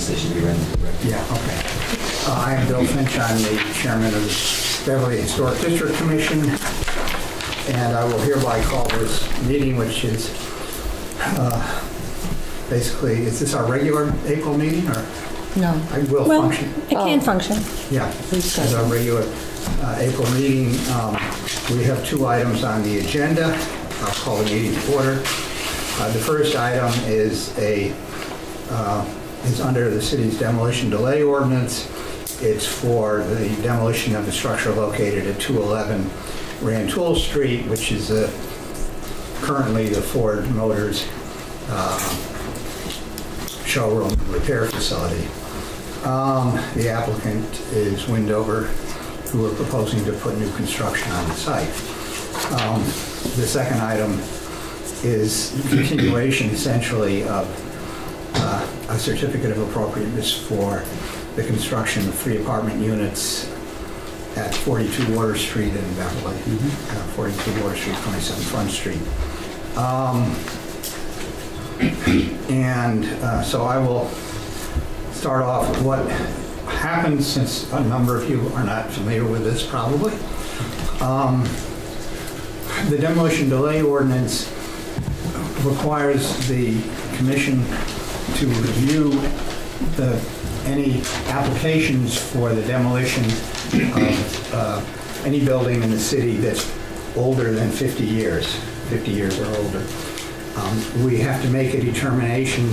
decision to be read. Yeah, okay. Uh, I am Bill Finch, I'm the chairman of the Beverly Historic District Commission, and I will hereby call this meeting, which is uh, basically, is this our regular April meeting, or No. I will Well, function? it can Oh. function. Yeah, Please go. as our regular uh, April meeting. Um, We have two items on the agenda. I'll call the meeting to order. Uh, The first item is a, uh, is under the city's demolition delay ordinance. It's for the demolition of the structure located at 211 Rantoul Street, which is uh, currently the Ford Motors uh, showroom repair facility. Um, The applicant is Windover, who are proposing to put new construction on the site. Um, The second item is continuation essentially of uh, a certificate of appropriateness for the construction of three apartment units at 42 Water Street in Beverly, Uh, 42 Water Street, 27 Front Street. Um, And uh, so I will start off with what happened, since a number of you are not familiar with this probably. Um, The demolition delay ordinance requires the commission to review the, any applications for the demolition of uh, any building in the city that's older than 50 years, 50 years or older. Um, We have to make a determination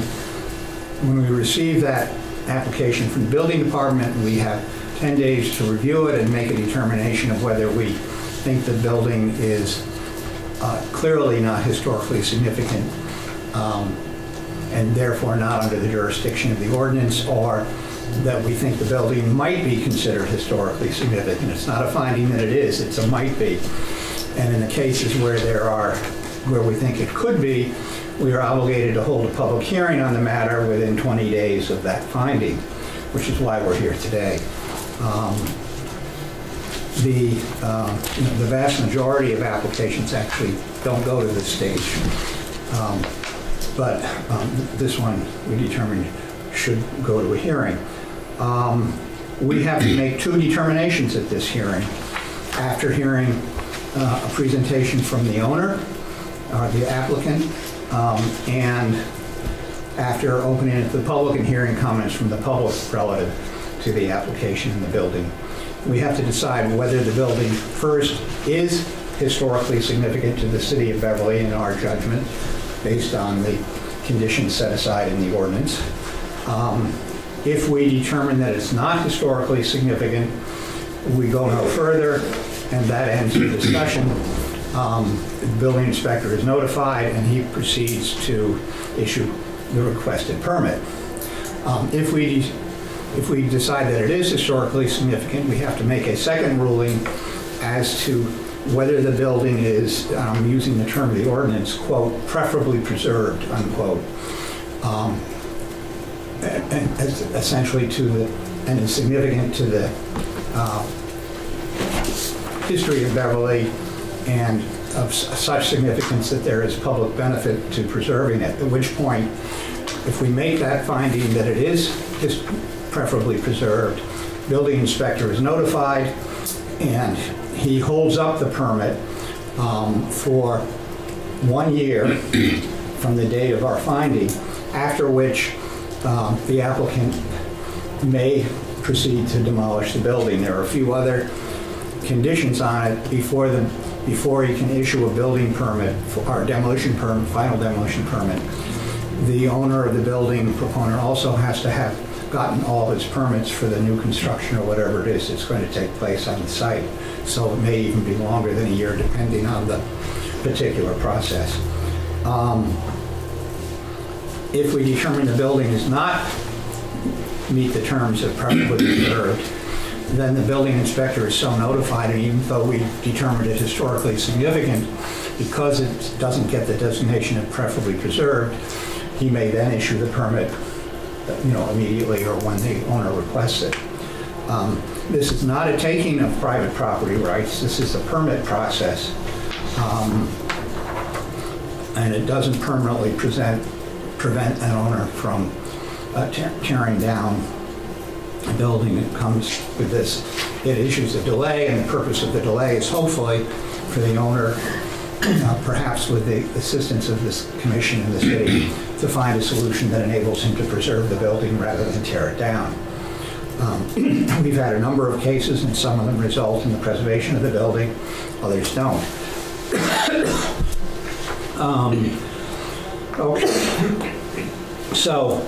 when we receive that application from the building department, we have 10 days to review it and make a determination of whether we think the building is uh, clearly not historically significant um, and therefore not under the jurisdiction of the ordinance, or that we think the building might be considered historically significant. It's not a finding that it is, it's a might be. And in the cases where there are, where we think it could be, we are obligated to hold a public hearing on the matter within 20 days of that finding, which is why we're here today. Um, The, uh, you know, the vast majority of applications actually don't go to this stage. Um, But um, this one, we determined, should go to a hearing. Um, We have to make two determinations at this hearing. After hearing uh, a presentation from the owner, uh, the applicant, um, and after opening it to the public and hearing comments from the public relative to the application and the building. We have to decide whether the building first is historically significant to the city of Beverly in our judgment, based on the conditions set aside in the ordinance. Um, If we determine that it's not historically significant, we go no further, and that ends the discussion. Um, The building inspector is notified, and he proceeds to issue the requested permit. Um, If we, if we decide that it is historically significant, we have to make a second ruling as to whether the building is, um, using the term of the ordinance, quote, preferably preserved, unquote. Um, and- and essentially to the, and is significant to the uh, history of Beverly and of such significance that there is public benefit to preserving it, at which point, if we make that finding that it is preferably preserved, building inspector is notified, and he holds up the permit um, for one year from the date of our finding, after which um, the applicant may proceed to demolish the building. There are a few other conditions on it before the, before he can issue a building permit, for- or demolition permit, final demolition permit. The owner of the building proponent also has to have gotten all its permits for the new construction or whatever it is that's going to take place on the site. So it may even be longer than a year depending on the particular process. Um, If we determine the building does not meet the terms of preferably preserved, then the building inspector is so notified, and even though we determined it historically significant, because it doesn't get the designation of preferably preserved, he may then issue the permit, you know, immediately or when the owner requests it. Um, This is not a taking of private property rights, this is a permit process. Um, And it doesn't permanently present, prevent an owner from uh, te- tearing down a building that comes with this. It issues a delay, and the purpose of the delay is hopefully for the owner, uh, perhaps with the assistance of this commission and the city, to find a solution that enables him to preserve the building rather than tear it down. Um, We've had a number of cases, and some of them result in the preservation of the building, others don't. Um, Okay. So,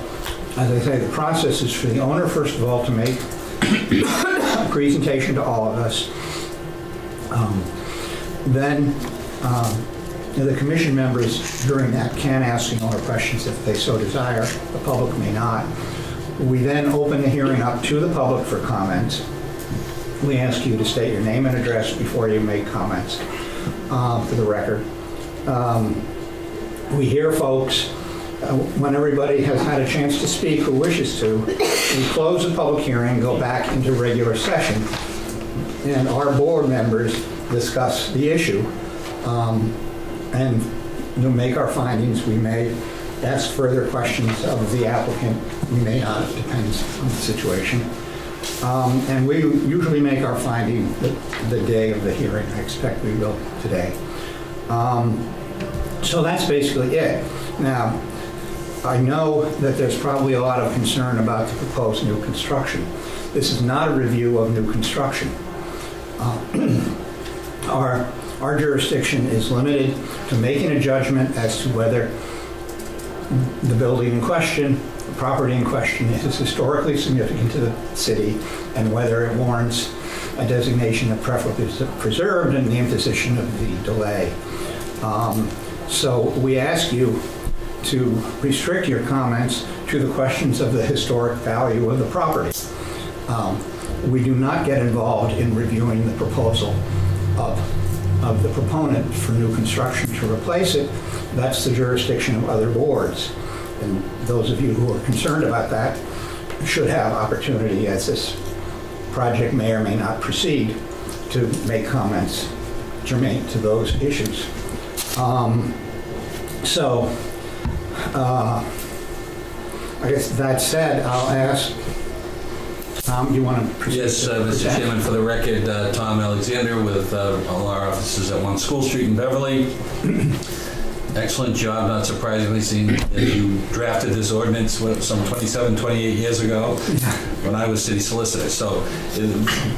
as I say, the process is for the owner, first of all, to make a presentation to all of us. Um, Then, um, the commission members during that can ask the owner questions if they so desire. The public may not. We then open the hearing up to the public for comments. We ask you to state your name and address before you make comments uh, for the record. Um, We hear folks, uh, when everybody has had a chance to speak who wishes to, we close the public hearing, go back into regular session, and our board members discuss the issue. um, And you make our findings. We may ask further questions of the applicant. We may not, it depends on the situation. Um, And we usually make our finding the, the day of the hearing. I expect we will today. Um, So that's basically it. Now, I know that there's probably a lot of concern about the proposed new construction. This is not a review of new construction. Uh, Our, our jurisdiction is limited to making a judgment as to whether the building in question, the property in question is historically significant to the city and whether it warrants a designation of preferably preserved and the imposition of the delay. Um, So we ask you to restrict your comments to the questions of the historic value of the property. Um, We do not get involved in reviewing the proposal of, of the proponent for new construction to replace it. That's the jurisdiction of other boards. And those of you who are concerned about that should have opportunity, as this project may or may not proceed, to make comments germane to those issues. Um, So, uh, I guess that said, I'll ask, Tom, you want to proceed? Yes, to uh, Mr. Chairman, for the record, uh, Tom Alexander with uh, all our offices at 1 School Street in Beverly. Excellent job, not surprisingly, seeing that you drafted this ordinance what, some 27, 28 years ago when I was city solicitor. So, it-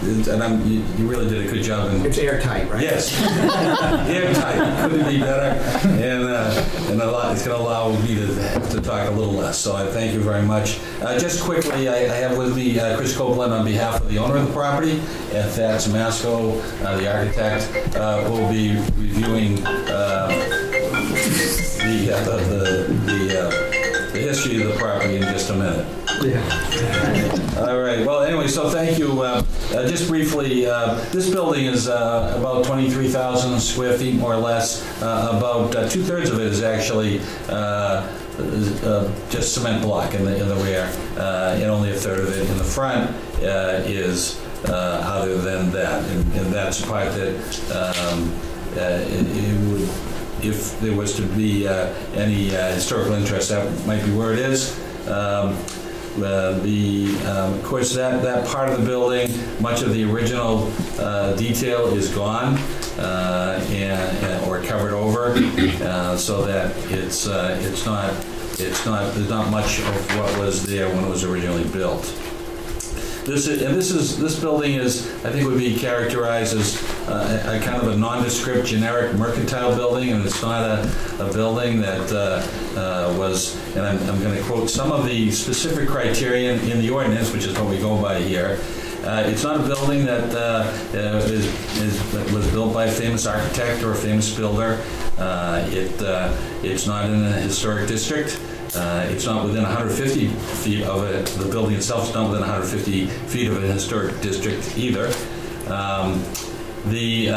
it- and I'm- you you really did a good job in It's airtight, right? Yes. Airtight, couldn't be better. And, uh, and a lot, it's gonna allow me to, to talk a little less, so I thank you very much. Uh, just quickly, I, I have with me uh, Chris Copeland on behalf of the owner of the property, and Thad Siemasko, uh, the architect, uh, will be reviewing, uh, the, uh, the, the, uh, the history of the property in just a minute. Yeah. All right, well, anyway, so thank you. Uh, uh, Just briefly, uh, this building is uh, about 23,000 square feet, more or less. Uh, About uh, two-thirds of it is actually uh, uh, just cement block in the, in the rear, uh, and only a third of it in the front uh, is uh, other than that. And and that's the part that um, uh, it it would, if there was to be uh, any uh, historical interest, that might be where it is. Um, uh, The, um, of course, that, that part of the building, much of the original uh, detail is gone uh, and, and- or covered over, uh, so that it's, uh, it's not, it's not, there's not much of what was there when it was originally built. This is, and this is, this building is, I think would be characterized as uh, a a kind of a nondescript generic mercantile building, and it's not a, a building that uh, uh, was, and I'm, I'm gonna quote some of the specific criterion in the ordinance, which is what we go by here. Uh, It's not a building that uh, uh, is, is, was built by a famous architect or a famous builder. Uh, It, uh, it's not in a historic district. Uh, It's not within 150 feet of it, the building itself is not within 150 feet of a historic district either. Um, The, uh,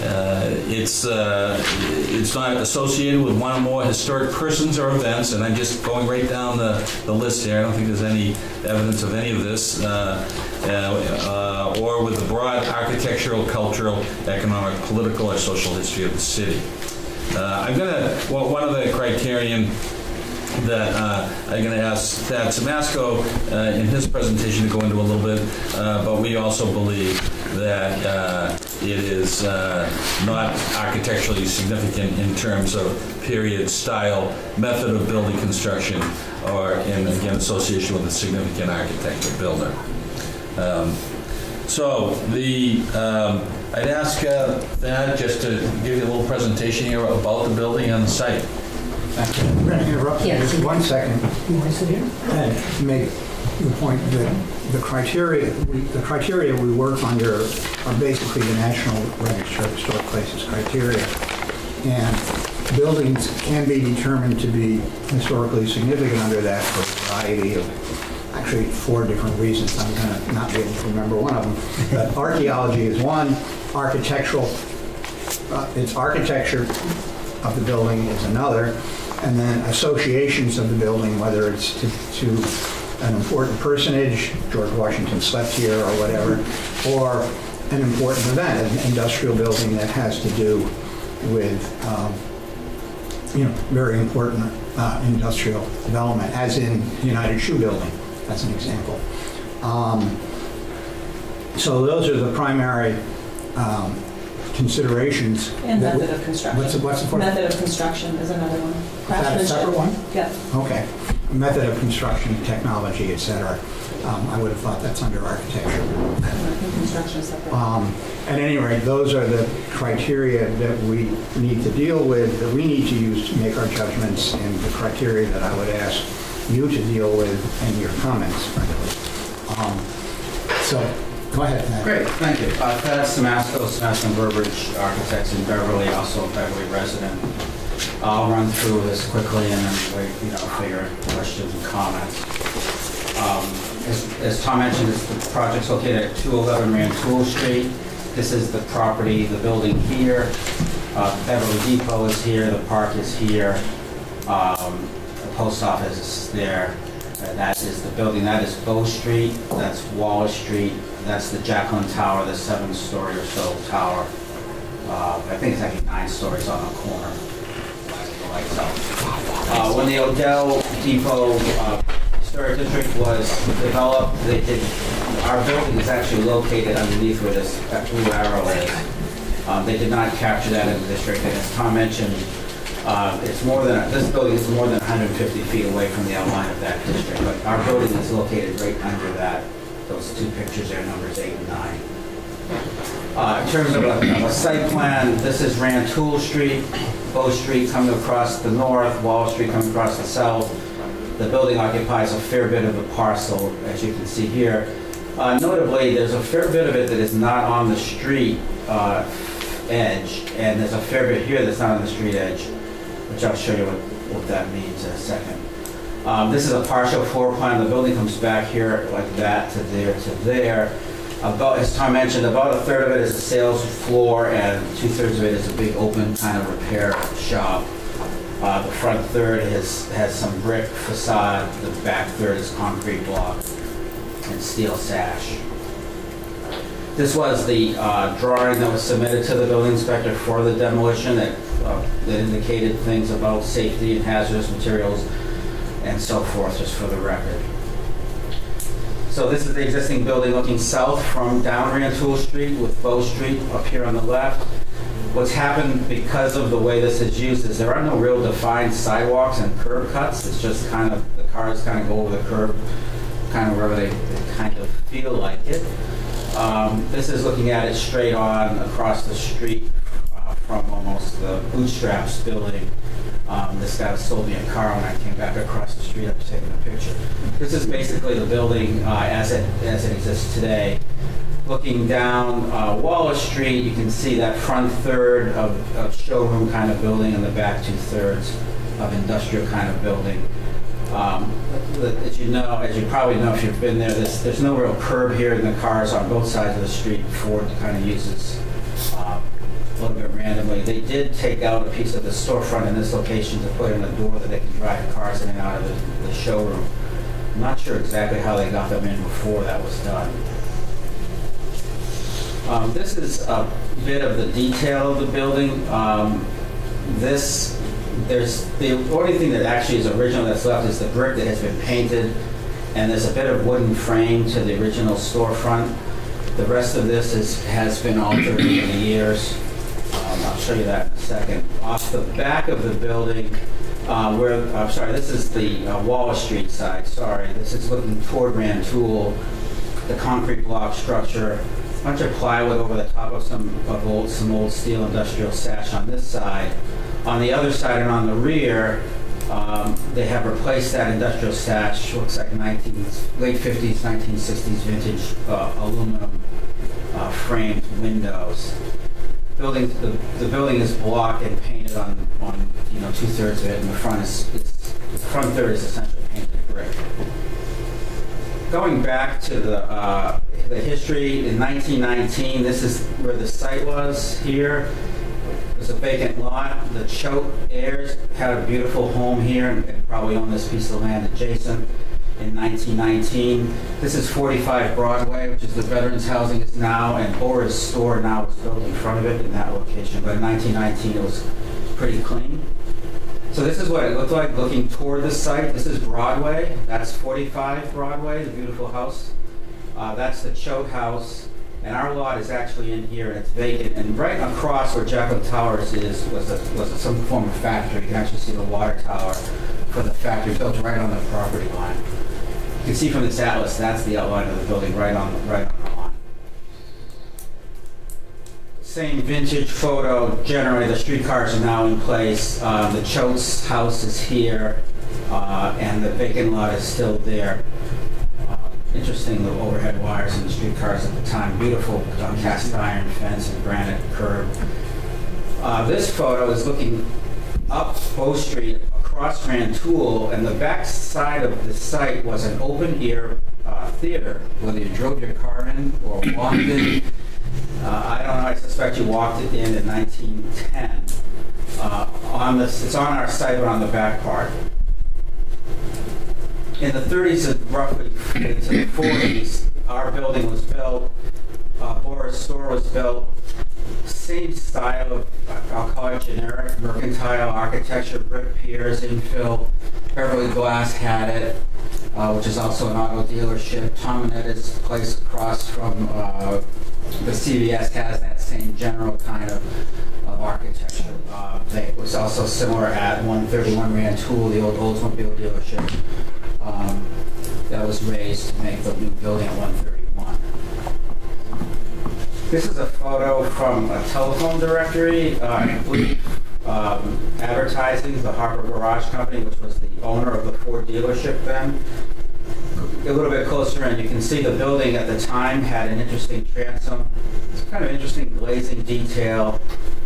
uh, it's, uh, it's not associated with one or more historic persons or events, and I'm just going right down the, the list here. I don't think there's any evidence of any of this, uh, uh, uh, or with the broad architectural, cultural, economic, political, or social history of the city. Uh, I'm gonna, well, one of the criterion that uh, I'm going to ask Thad Siemasko uh, in his presentation to go into a little bit, uh, but we also believe that uh, it is uh, not architecturally significant in terms of period, style, method of building construction, or in, again, association with a significant architect or builder. Um, So the, um, I'd ask uh, Thad just to give you a little presentation here about the building and the site. I'm going to interrupt you just one second You want to sit here? and make the point that the criteria, we- the criteria we work under are basically the National Register of Historic Places criteria. And buildings can be determined to be historically significant under that for a variety of, actually, four different reasons. I'm going to not be able to remember one of them. But Archaeology is one, architectural, uh, it's architecture of the building is another, and then associations of the building, whether it's to, to an important personage, George Washington slept here or whatever, or an important event, an industrial building that has to do with, um, you know, very important uh, industrial development, as in United Shoe Building, as an example. Um, So those are the primary um, considerations. And that method of construction. What's the, what's the fourth? Method of construction is another one. Is that a separate one? Yeah. Okay. Method of construction, technology, et cetera. Um, I would have thought that's under architecture. Construction is separate. Um, At any rate, those are the criteria that we need to deal with, that we need to use to make our judgments, and the criteria that I would ask you to deal with in your comments, frankly. Um, So, go ahead, Matt. Great, thank you. Uh, Thad Siemasko, Siemasko Verbridge Architects in Beverly, also a Beverly resident. I'll run through this quickly and then wait, you know, for your questions and comments. Um, As as Tom mentioned, this- the project's located at 211 Rantoul Street. This is the property, the building here. Uh, Beverly Depot is here, the park is here. Um, The post office is there. Uh, That is the building, that is Bow Street, that's Wallace Street, that's the Jacqueline Tower, the seven-story or so tower. Uh, I think it's actually nine stories on the corner. Uh, When the Odell Depot uh, Historic District was developed, they did, our building is actually located underneath where this that blue arrow is. Um, They did not capture that in the district, and as Tom mentioned, uh, it's more than, this building is more than 150 feet away from the outline of that district, but our building is located right under that, those two pictures there, numbers eight and nine. Uh, In terms of a of a site plan, this is Rantoul Street, Bow Street coming across the north, Wall Street coming across the south. The building occupies a fair bit of the parcel, as you can see here. Uh, Notably, there's a fair bit of it that is not on the street uh, edge, and there's a fair bit here that's not on the street edge, which I'll show you what, what that means in a second. Um, This is a partial floor plan, the building comes back here like that to there to there. About, as Tom mentioned, about a third of it is a sales floor, and two-thirds of it is a big open kind of repair shop. Uh, The front third has, has some brick facade, the back third is concrete block and steel sash. This was the uh, drawing that was submitted to the building inspector for the demolition that uh, that indicated things about safety and hazardous materials and so forth, just for the record. So this is the existing building looking south from down Rantoul Street with Bow Street up here on the left. What's happened because of the way this is used is there are no real defined sidewalks and curb cuts. It's just kind of, the cars kind of go over the curb, kind of wherever they they kind of feel like it. Um, This is looking at it straight on across the street uh, from almost the Bootstraps building. Um, This guy sold me a car when I came back across the street after taking a picture. This is basically the building uh, as it, as it exists today. Looking down uh, Wallace Street, you can see that front third of of showroom kind of building and the back two-thirds of industrial kind of building. Um, As you know, as you probably know if you've been there, there's, there's no real curb here, and the cars on both sides of the street. Ford kind of uses um, little bit randomly. They did take out a piece of the storefront in this location to put in a door that they can drive cars in and out of the- the showroom. I'm not sure exactly how they got them in before that was done. Um, This is a bit of the detail of the building. Um, This there's, the only thing that actually is original that's left is the brick that has been painted, and there's a bit of wooden frame to the original storefront. The rest of this is, has been altered over the years. Um, I'll show you that in a second. Off the back of the building, uh, where, I'm sorry, this is the uh, Street side, sorry. This is looking toward Rantoul, the concrete block structure, a bunch of plywood over the top of some, of old, some old steel industrial sash on this side. On the other side and on the rear, um, they have replaced that industrial sash, looks like 19, late 50s, 1960s vintage uh, aluminum uh, framed windows. Building, the, the building is block and painted on, on, you know, two-thirds of it, and the front is, is, the front third is essentially painted brick. Going back to the, uh, the history, in 1919, this is where the site was here. It was a vacant lot. The Choate heirs had a beautiful home here and and probably owned this piece of land adjacent in 1919. This is 45 Broadway, which is the Veterans Housing is now, and Bora's store now is built in front of it in that location. But in 1919, it was pretty clean. So this is what it looked like looking toward the site. This is Broadway. That's 45 Broadway, the beautiful house. Uh, that's the Choate House. And our lot is actually in here and it's vacant. And right across where Jacqueline Towers is was, a, was a, some form of factory. You can actually see the water tower for the factory built right on the property line. You can see from this atlas, that's the outline of the building right on, right on the line. Same vintage photo, generally the streetcars are now in place. Uh, the Choate's house is here, uh, and the vacant lot is still there. Uh, Interesting little overhead wires in the streetcars at the time. Beautiful uh, cast iron fence and granite curb. Uh, this photo is looking up Bow Street across Tool, and the back side of the site was an open-air uh, theater, whether you drove your car in or walked in. Uh, I don't know, I suspect you walked it in in 1910. Uh, On this, it's on our site, but on the back part. In the 30s and roughly into the 40s, our building was built, uh, Bora's store was built, same style of, I'll call it generic mercantile architecture, brick piers, infill. Beverly Glass had it, uh, which is also an auto dealership. Tom Annette's place across from uh, the CVS has that same general kind of, of architecture. Uh, it was also similar at 131 Rantoul, the old Oldsmobile dealership. Um, that was razed to make the new building at 131. This is a photo from a telephone directory, uh, I believe, um, advertising, the Harbor Garage Company, which was the owner of the Ford dealership then. A little bit closer in, you can see the building at the time had an interesting transom. It's kind of interesting glazing detail,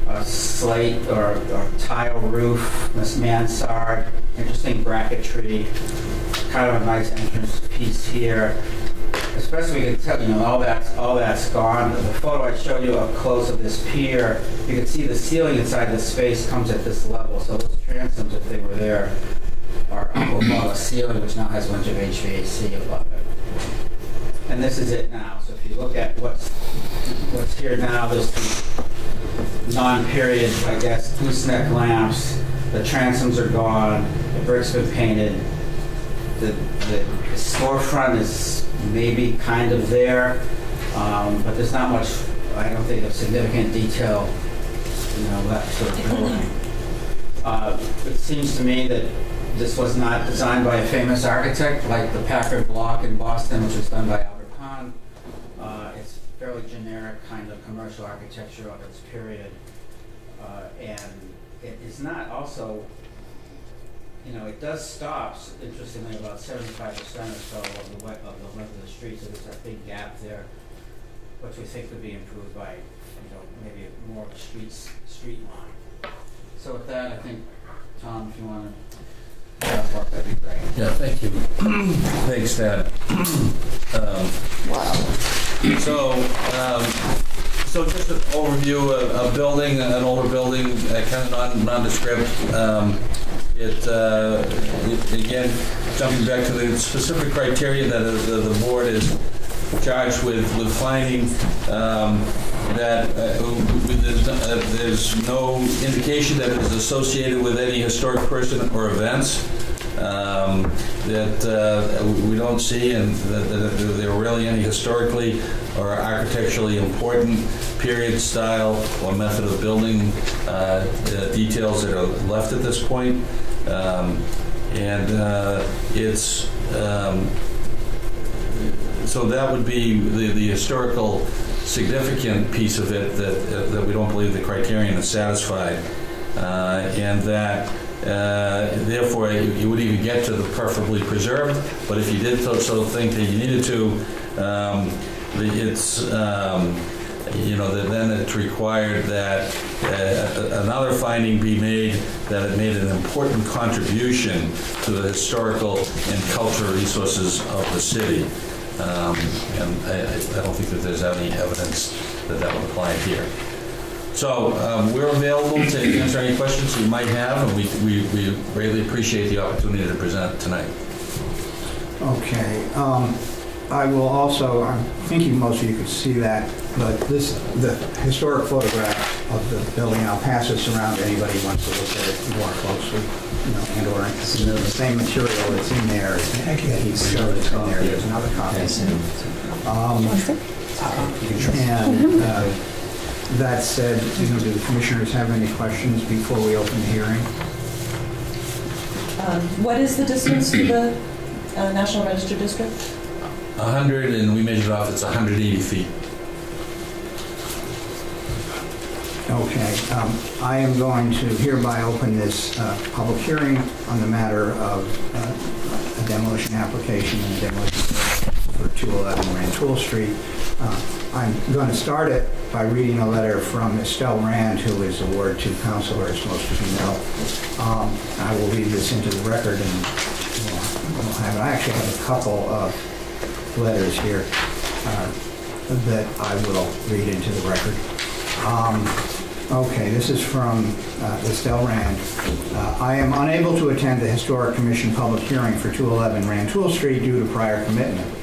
a slate or, or tile roof, this mansard, interesting bracketry, kind of a nice entrance piece here especially you can tell, you know, all that's, all that's gone. The photo I showed you up close of this pier, you can see the ceiling inside the space comes at this level. So those transoms, if they were there, are up above a ceiling, which now has a bunch of HVAC above it. And this is it now. So if you look at what's, what's here now, there's the non-period, I guess, gooseneck lamps. The transoms are gone, the brick's been painted, the, the storefront is maybe kind of there, um, but there's not much, I don't think, of significant detail, you know, left to the building. Uh, It seems to me that this was not designed by a famous architect like the Packard Block in Boston, which was done by Albert Kahn. Uh, It's fairly generic kind of commercial architecture of its period. Uh, And it is not also you know, it does stop, interestingly, about seventy-five percent or so of the, we- of the length of the street, so there's that big gap there, which we think could be improved by, you know, maybe more of a street, street line. So with that, I think, Tom, if you wanna, wrap up, that'd be great. Yeah, thank you. Thanks, Dad. Um, So, um, so just an overview, a, a building, an older building, uh, kind of non, nondescript. Um, It, uh, it- again, jumping back to the specific criteria that the, the board is charged with, with finding, um, that uh, there's uh, there's no indication that it is associated with any historic person or events um, that uh, we don't see, and that are really any historically or architecturally important period, style, or method of building uh, uh, details that are left at this point. Um, And uh, it's, um, so that would be the, the historical significant piece of it that, that we don't believe the criterion is satisfied. Uh, and that, uh, therefore, you you would even get to the preferably preserved, but if you did so, so think that you needed to, um, it's, um, you know, that then it's required that uh, another finding be made that it made an important contribution to the historical and cultural resources of the city. Um, And I- I don't think that there's any evidence that that would apply here. So um, we're available to answer any questions you might have, and we we we greatly appreciate the opportunity to present tonight. Okay, um, I will also, I'm thinking most of you could see that, but this, the historic photograph of the building, I'll pass this around to anybody who wants to look at it more closely, you know, and or, you know, the same material that's in there, that he showed it's in there, there's another copy. Um, And uh, that said, you know, do the commissioners have any questions before we open the hearing? Um, What is the distance to the uh, National Register District? 100, and we measured off, it's 180 feet. Okay, um, I am going to hereby open this uh, public hearing on the matter of uh, a demolition application and demolition for 211 Rantoul Street. Uh, I'm going to start it by reading a letter from Estelle Rand, who is a Ward 2 councilor, as most of you know. Um, I will read this into the record and we'll have, it. I actually have a couple of letters here uh, that I will read into the record. Um, Okay, this is from uh, Estelle Rand. Uh, I am unable to attend the Historic Commission public hearing for 211 Rantoul Street due to prior commitment.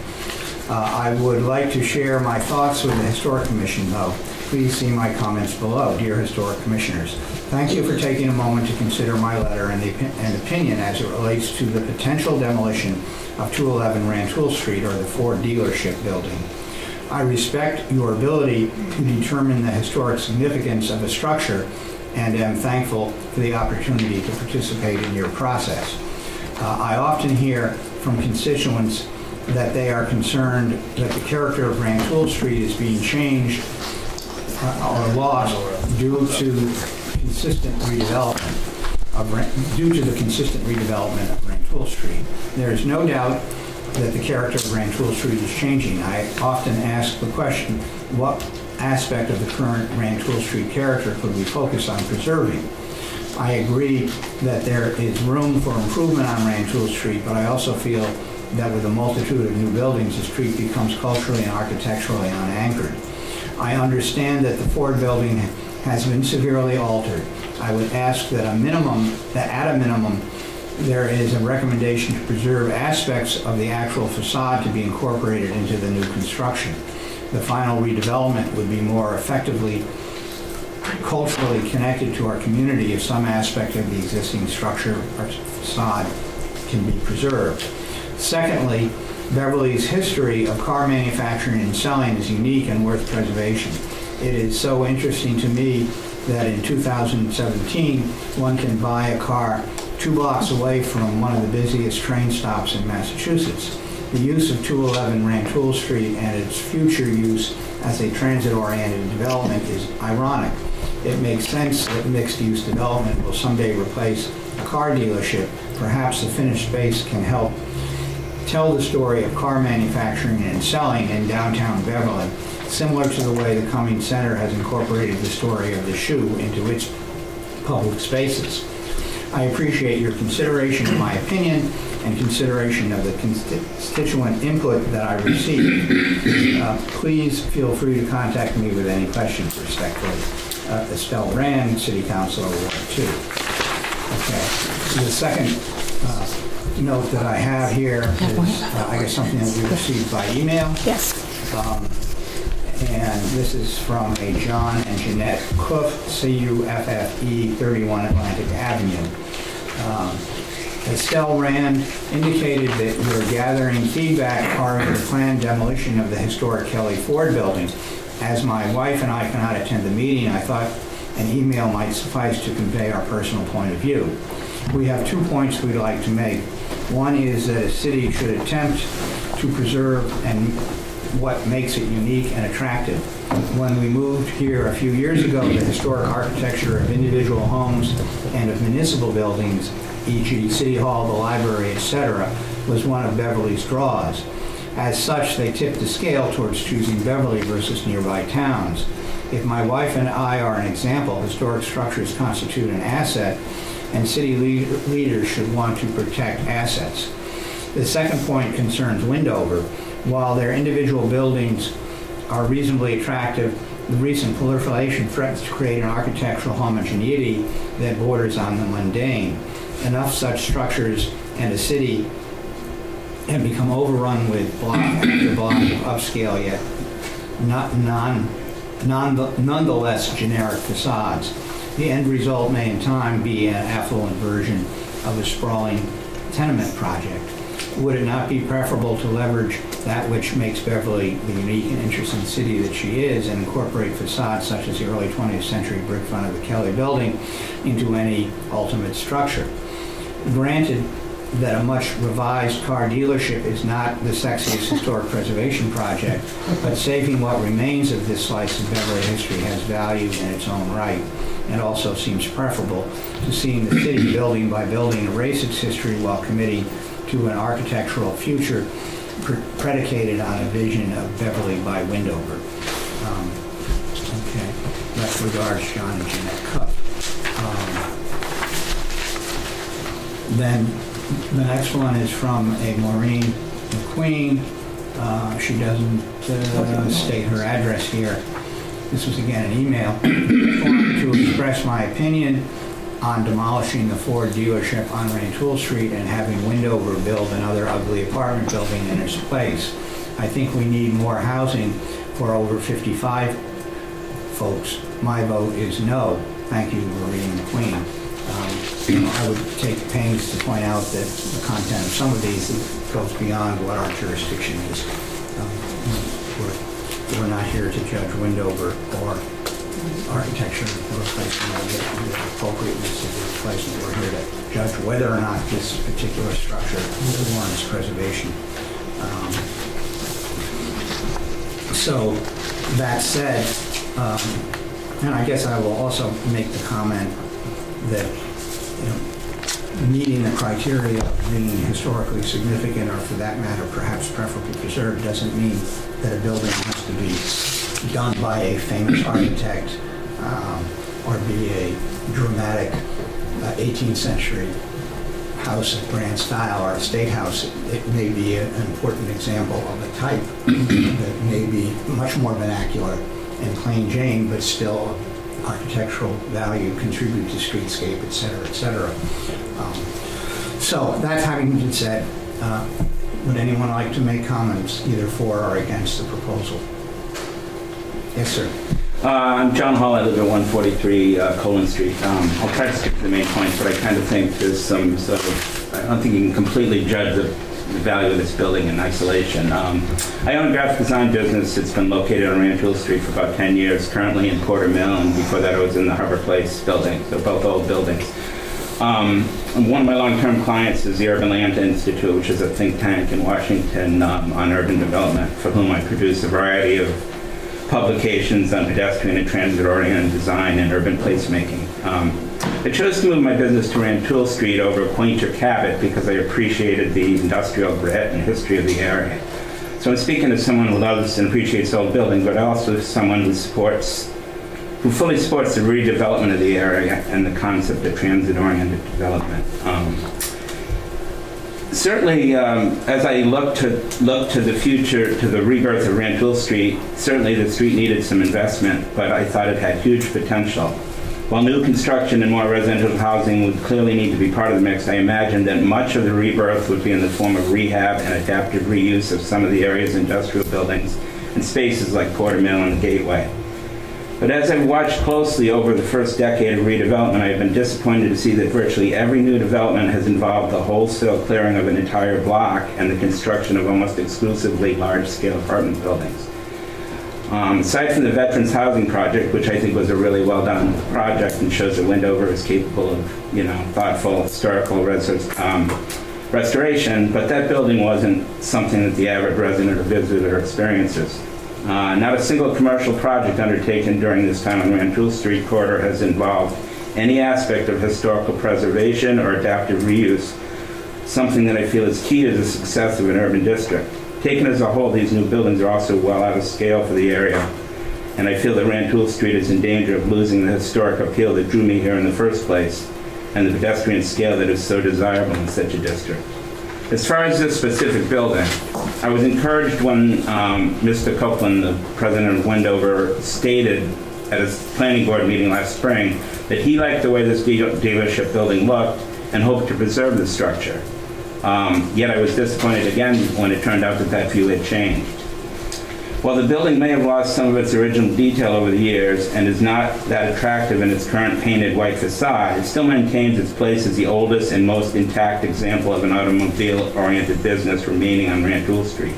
Uh, I would like to share my thoughts with the Historic Commission, though. Please see my comments below, dear Historic Commissioners. Thank you for taking a moment to consider my letter and the and opinion as it relates to the potential demolition of 211 Rantoul Street or the Ford dealership building. I respect your ability to determine the historic significance of a structure and am thankful for the opportunity to participate in your process. Uh, I often hear from constituents that they are concerned that the character of Rantoul Street is being changed uh, or lost due to consistent redevelopment of, due to the consistent redevelopment of Rantoul Street. There is no doubt that the character of Rantoul Street is changing. I often ask the question, what aspect of the current Rantoul Street character could we focus on preserving? I agree that there is room for improvement on Rantoul Street, but I also feel that with a multitude of new buildings, the street becomes culturally and architecturally unanchored. I understand that the Ford building has been severely altered. I would ask that a minimum, that at a minimum, there is a recommendation to preserve aspects of the actual facade to be incorporated into the new construction. The final redevelopment would be more effectively culturally connected to our community if some aspect of the existing structure or facade can be preserved. Secondly, Beverly's history of car manufacturing and selling is unique and worth preservation. It is so interesting to me that in 2017, one can buy a car two blocks away from one of the busiest train stops in Massachusetts. The use of 211 Rantoul Street and its future use as a transit-oriented development is ironic. It makes sense that mixed-use development will someday replace a car dealership. Perhaps the finished space can help tell the story of car manufacturing and selling in downtown Beverly, similar to the way the Cummings Center has incorporated the story of the shoe into its public spaces. I appreciate your consideration of my opinion and consideration of the constituent input that I received. Uh, Please feel free to contact me with any questions respectfully. Uh, Estelle Rand, City Councilor, Ward 2. Okay. The second uh, note that I have here is, uh, I guess, something that we received by email. Yes. Um, and this is from a John and Jeanette Cuffe, C-U-F-F-E, 31 Atlantic Avenue. Um, Estelle Rand indicated that you're gathering feedback regarding the planned demolition of the historic Kelly Ford building. As my wife and I cannot attend the meeting, I thought an email might suffice to convey our personal point of view. We have two points we'd like to make. One is that a city should attempt to preserve and what makes it unique and attractive. When we moved here a few years ago, the historic architecture of individual homes and of municipal buildings, e.g. City Hall, the library, etc., was one of Beverly's draws. As such, they tipped the scale towards choosing Beverly versus nearby towns. If my wife and I are an example, historic structures constitute an asset, and city lead- leaders should want to protect assets. The second point concerns Windover. While their individual buildings are reasonably attractive, the recent proliferation threatens to create an architectural homogeneity that borders on the mundane. Enough such structures and a city have become overrun with block after block of upscale yet not non, non, nonetheless generic facades. The end result may in time be an affluent version of a sprawling tenement project. Would it not be preferable to leverage that which makes Beverly the unique and interesting city that she is and incorporate facades such as the early 20th century brick front of the Kelly Building into any ultimate structure? Granted that a much revised car dealership is not the sexiest historic preservation project, but saving what remains of this slice of Beverly history has value in its own right, and also seems preferable to seeing the city building by building erase its history while committing to an architectural future pre- predicated on a vision of Beverly by Windover. Um, Okay, best regards, John and Jeanette Cuffe. Um, Then the next one is from a Maureen McQueen. Uh, She doesn't uh, state her address here. This was again an email. To express my opinion on demolishing the Ford dealership on Rantoul Street and having Windover build another ugly apartment building in its place. I think we need more housing for over 55 folks. My vote is no. Thank you, Maureen McQueen. I would take pains to point out that the content of some of these goes beyond what our jurisdiction is. Um, We're we're not here to judge Windover or architecture or replacement of the appropriateness of the replacement. We're here to judge whether or not this particular structure warrants preservation. Um, So, that said, um, and I guess I will also make the comment that, know, meeting the criteria of being historically significant, or for that matter, perhaps preferably preserved, doesn't mean that a building has to be done by a famous architect um, or be a dramatic uh, 18th century house of grand style or a state house. It may be an important example of a type that may be much more vernacular and plain Jane, but still architectural value, contribute to streetscape, et cetera, et cetera. Um, So that having been said, uh, would anyone like to make comments either for or against the proposal? Yes, sir. Uh, I'm John Hall, I live at 143 uh, Colin Street. Um, I'll try to stick to the main points, but I kind of think there's some sort of, I don't think you can completely judge the the value of this building in isolation. Um, I own a graphic design business. It's been located on Rantoul Street for about 10 years, currently in Porter Mill, and before that I was in the Harbor Place building, so both old buildings. Um, one of my long-term clients is the Urban Land Institute, which is a think tank in Washington um, on urban development, for whom I produce a variety of publications on pedestrian and transit-oriented design and urban placemaking. Um, I chose to move my business to Rantoul Street over Quainter Cabot because I appreciated the industrial grit and history of the area. So I'm speaking as someone who loves and appreciates old buildings, but also someone who supports, who fully supports the redevelopment of the area and the concept of transit-oriented development. Um, certainly, um, as I look to look to the future, to the rebirth of Rantoul Street, certainly the street needed some investment, but I thought it had huge potential. While new construction and more residential housing would clearly need to be part of the mix, I imagine that much of the rebirth would be in the form of rehab and adaptive reuse of some of the area's industrial buildings and spaces like Porter Mill and Gateway. But as I've watched closely over the first decade of redevelopment, I have been disappointed to see that virtually every new development has involved the wholesale clearing of an entire block and the construction of almost exclusively large-scale apartment buildings. Um, aside from the Veterans Housing Project, which I think was a really well-done project and shows that Windover is capable of, you know, thoughtful historical um, restoration, but that building wasn't something that the average resident or visitor experiences. Uh, not a single commercial project undertaken during this time on Rantoul Street corridor has involved any aspect of historical preservation or adaptive reuse, something that I feel is key to the success of an urban district. Taken as a whole, these new buildings are also well out of scale for the area, and I feel that Rantoul Street is in danger of losing the historic appeal that drew me here in the first place, and the pedestrian scale that is so desirable in such a district. As far as this specific building, I was encouraged when um, Mr. Copeland, the president of Windover, stated at his planning board meeting last spring that he liked the way this dealership building looked and hoped to preserve the structure. Um, Yet I was disappointed again when it turned out that that view had changed. While the building may have lost some of its original detail over the years and is not that attractive in its current painted white facade, it still maintains its place as the oldest and most intact example of an automobile-oriented business remaining on Rantoul Street.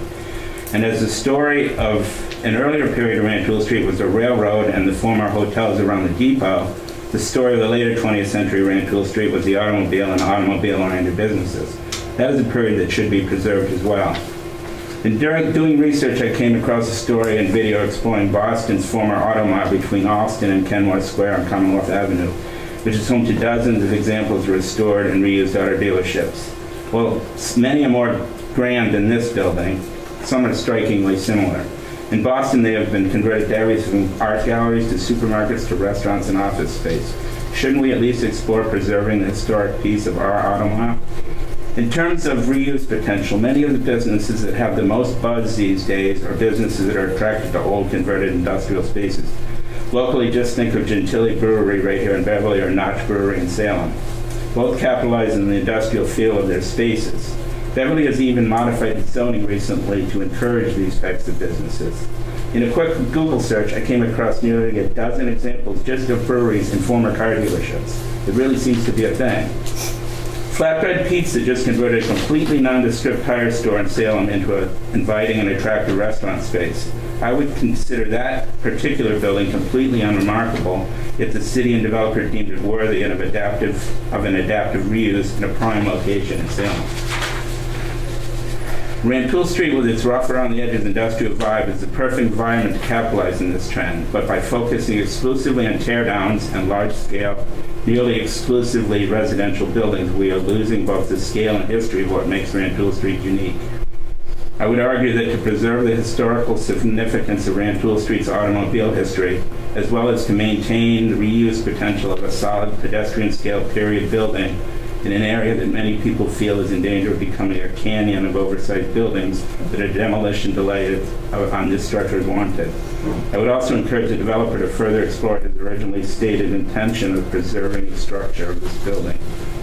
And as the story of an earlier period of Rantoul Street was the railroad and the former hotels around the depot, the story of the later 20th century Rantoul Street was the automobile and automobile-oriented businesses. That is a period that should be preserved as well. And during doing research, I came across a story and video exploring Boston's former auto mart between Allston and Kenmore Square on Commonwealth Avenue, which is home to dozens of examples restored and reused auto dealerships. Well, many are more grand than this building. Some are strikingly similar. In Boston, they have been converted to everything from art galleries to supermarkets to restaurants and office space. Shouldn't we at least explore preserving the historic piece of our auto mart? In terms of reuse potential, many of the businesses that have the most buzz these days are businesses that are attracted to old converted industrial spaces. Locally, just think of Gentile Brewery right here in Beverly or Notch Brewery in Salem. Both capitalize on the industrial feel of their spaces. Beverly has even modified its zoning recently to encourage these types of businesses. In a quick Google search, I came across nearly a dozen examples just of breweries and former car dealerships. It really seems to be a thing. Flatbread Pizza just converted a completely nondescript tire store in Salem into an inviting and attractive restaurant space. I would consider that particular building completely unremarkable if the city and developer deemed it worthy of adaptive of an adaptive reuse in a prime location in Salem. Rantoul Street, with its rough around the edges industrial vibe, is the perfect environment to capitalize on this trend, but by focusing exclusively on teardowns and large-scale, nearly exclusively residential buildings, we are losing both the scale and history of what makes Rantoul Street unique. I would argue that to preserve the historical significance of Rantoul Street's automobile history, as well as to maintain the reuse potential of a solid pedestrian-scale period building in an area that many people feel is in danger of becoming a canyon of oversized buildings, that a demolition delay on this structure is warranted. I would also encourage the developer to further explore his originally stated intention of preserving the structure of this building,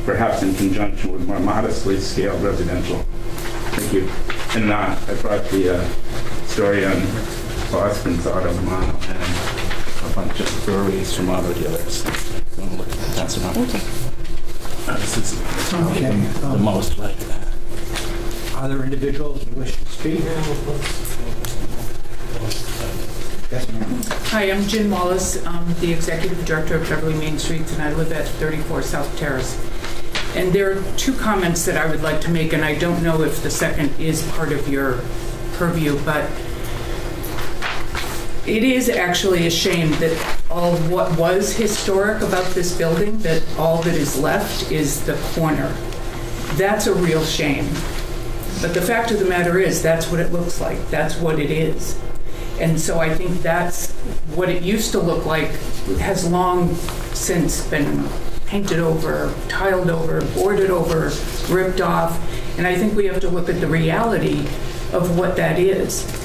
perhaps in conjunction with more modestly scaled residential. Thank you. And uh, I brought the uh, story on Boston's auto mall and a bunch of breweries from auto dealers. That's enough. Uh, This is Okay. the um, most like that. Other individuals who wish to speak? Yes, ma'am. Hi, I'm Jen Wallace, I'm the Executive Director of Beverly Main Streets, and I live at 34 South Terrace. And there are two comments that I would like to make, and I don't know if the second is part of your purview, but it is actually a shame that all what was historic about this building, that all that is left is the corner. That's a real shame. But the fact of the matter is, that's what it looks like. That's what it is. And so I think that's what it used to look like has long since been painted over, tiled over, boarded over, ripped off. And I think we have to look at the reality of what that is.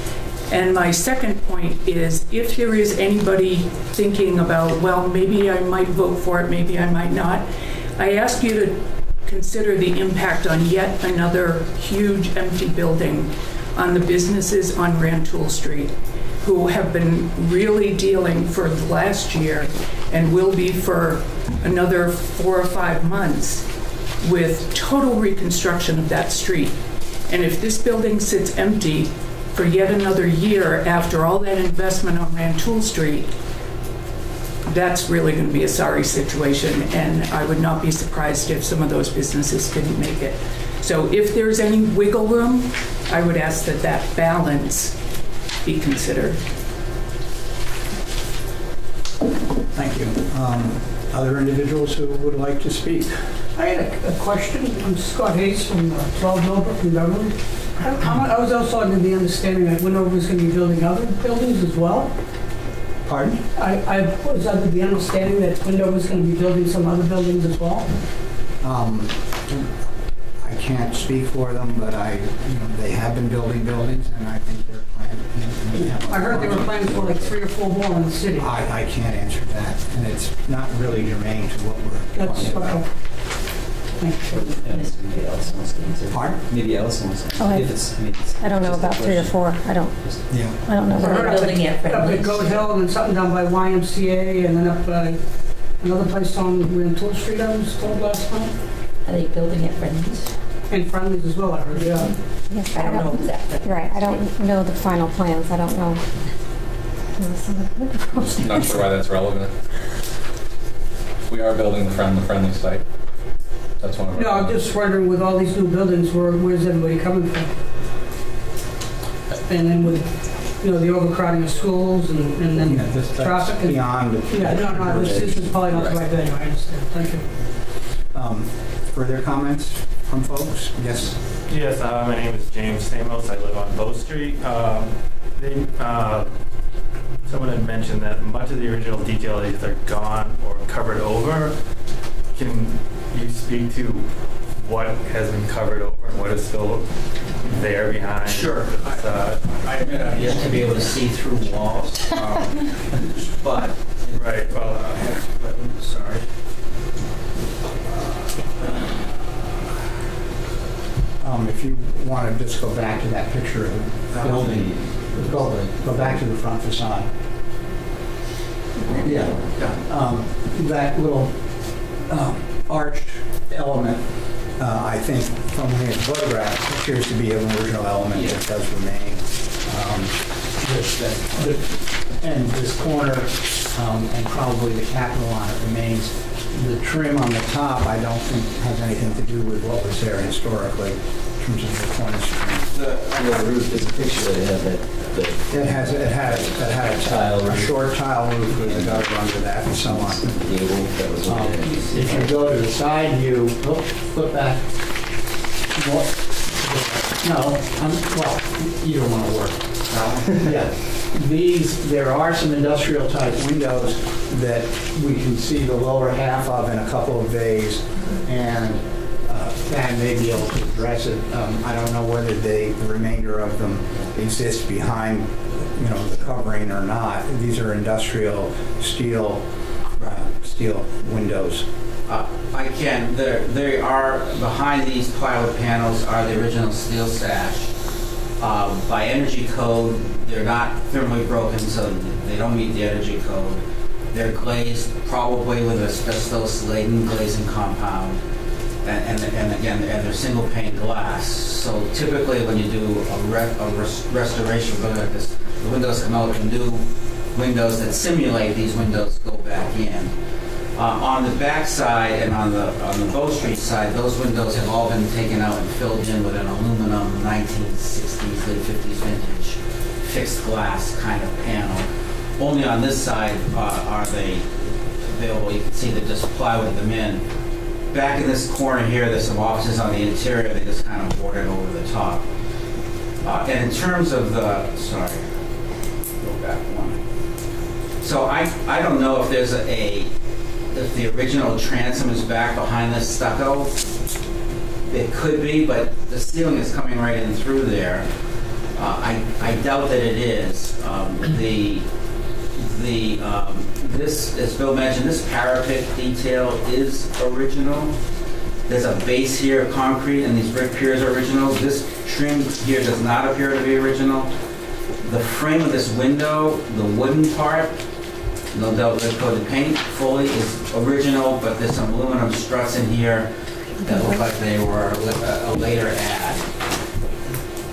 And my second point is if there is anybody thinking about, well, maybe I might vote for it, maybe I might not, I ask you to consider the impact on yet another huge empty building on the businesses on Rantoul Street. who have been really dealing for the last year and will be for another four or five months with total reconstruction of that street. And if this building sits empty for yet another year after all that investment on Rantoul Street, that's really going to be a sorry situation, and I would not be surprised if some of those businesses didn't make it. So if there's any wiggle room, I would ask that that balance be considered. Thank you. Um, Other individuals who would like to speak? I had a- a question. I'm Scott Hayes from uh, 12 Millbrook in Beverly. I was also under the understanding that Windover was going to be building other buildings as well. Pardon? I I was under the understanding that Windover was going to be building some other buildings as well. Um, I can't speak for them, but I, you know, they have been building buildings, and I think they're planning. I heard they were planning for like three or four more in the city. I, I can't answer that, and it's not really germane to what we're That's, talking about. okay. Thank. Maybe Allison wants to answer. Pardon? Maybe Allison wants to Oh, I- If it's, I mean, it's I don't know just a about three or question. four. I don't, Yeah. I don't know. I about heard it. up building at- at Up at Goat Hill and something down by YMCA and then up by another place on Rantoul Street, I was told last time. Are they building at Friendly's? And Friendly's as well, I heard, yeah. Yes, I don't know exactly. Right, I don't know the final plans. I don't know. know some Not sure why that's relevant. We are building the friend, the friendly site. That's one of our. No, I'm just wondering with all these new buildings, where, where's everybody coming from? And then with, you know, the overcrowding of schools and, and Yeah, then this- that's traffic and. beyond. Yeah, no, no, this this is probably not the right venue, I understand, thank you. Um, Further comments from folks? Yes. Yes, uh, my name is James Stamos. I live on Bow Street. Um, they, uh, someone had mentioned that much of the original detail is either gone or covered over. Can you speak to what has been covered over and what is still there behind? Sure. the facade? I may not yet to be able to see through walls, um, but, Right, well, uh, but, sorry. Um, If you want to just go back to that picture of the building, go, go back to the front facade. Yeah. Um, That little um, arched element, uh, I think, from the photograph, appears to be an original element that does remain. Um, this- that- the- And this corner, um, and probably the capital on it remains. The trim on the top, I don't think has anything to do with what was there historically in terms of the cornice Yeah, the roof, there's a picture that it had that, the It has, it had, it had a Tile a short tile roof with a gutter under that and so on. gable that was on Um, it. If you go to the side view, oh, flip back. What? No, I'm, well, you don't want to work. Yeah. These, there are some industrial type windows that we can see the lower half of in a couple of bays and uh, may be able to address it. Um, I don't know whether they, the remainder of them exist behind, you know, the covering or not. These are industrial steel, uh, steel windows. Uh, I can, they are, behind these plywood panels are the original steel sash. Um, By energy code, they're not thermally broken, so they don't meet the energy code. They're glazed probably with asbestos laden glazing compound. And, and again, and they're single pane glass. So typically, when you do a re- a res- restoration like this, the windows come out, and new windows that simulate these windows go back in. Uh, On the back side and on the, on the Bow Street side, those windows have all been taken out and filled in with an aluminum 1960s, late 50s vintage fixed glass kind of panel. Only on this side uh, are they available. You can see they just plywood them in. Back in this corner here, there's some offices on the interior. They just kind of boarded over the top. Uh, And in terms of the, sorry, go back one. So I, I don't know if there's a, if the original transom is back behind this stucco. It could be, but the ceiling is coming right in through there. Uh, I, I doubt that it is. Um, The, the, um, this, as Bill mentioned, this parapet detail is original. There's a base here of concrete and these brick piers are original. This trim here does not appear to be original. the frame of this window, the wooden part, no doubt lip coated paint fully is original, but there's some aluminum struts in here that look like they were a a later add.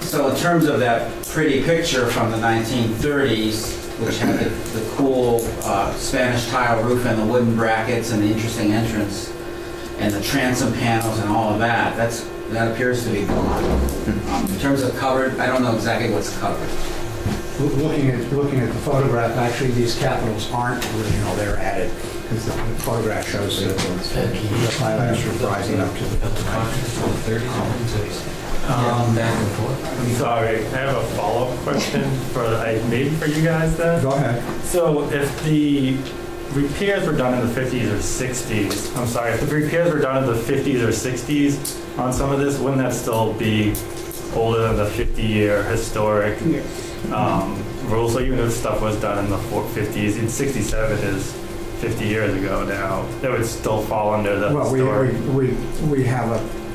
So in terms of that pretty picture from the 1930s, which had the, the cool uh, Spanish tile roof and the wooden brackets and the interesting entrance, and the transom panels and all of that, that's, that appears to be gone. Um, In terms of covered, I don't know exactly what's covered. Looking at, looking at the photograph, actually, these capitals aren't original, they're added, because the the photograph shows the the pilasters rising up to the... Um, I'm sorry, I have a follow-up question for, I maybe for you guys then? Go ahead. So if the repairs were done in the 50s or 60s, I'm sorry, if the repairs were done in the 50s or 60s on some of this, wouldn't that still be older than the 50-year historic um, rule? So even if stuff was done in the 50s, in 67 is 50 years ago now, that would still fall under the Well, we, historic. we, we we have a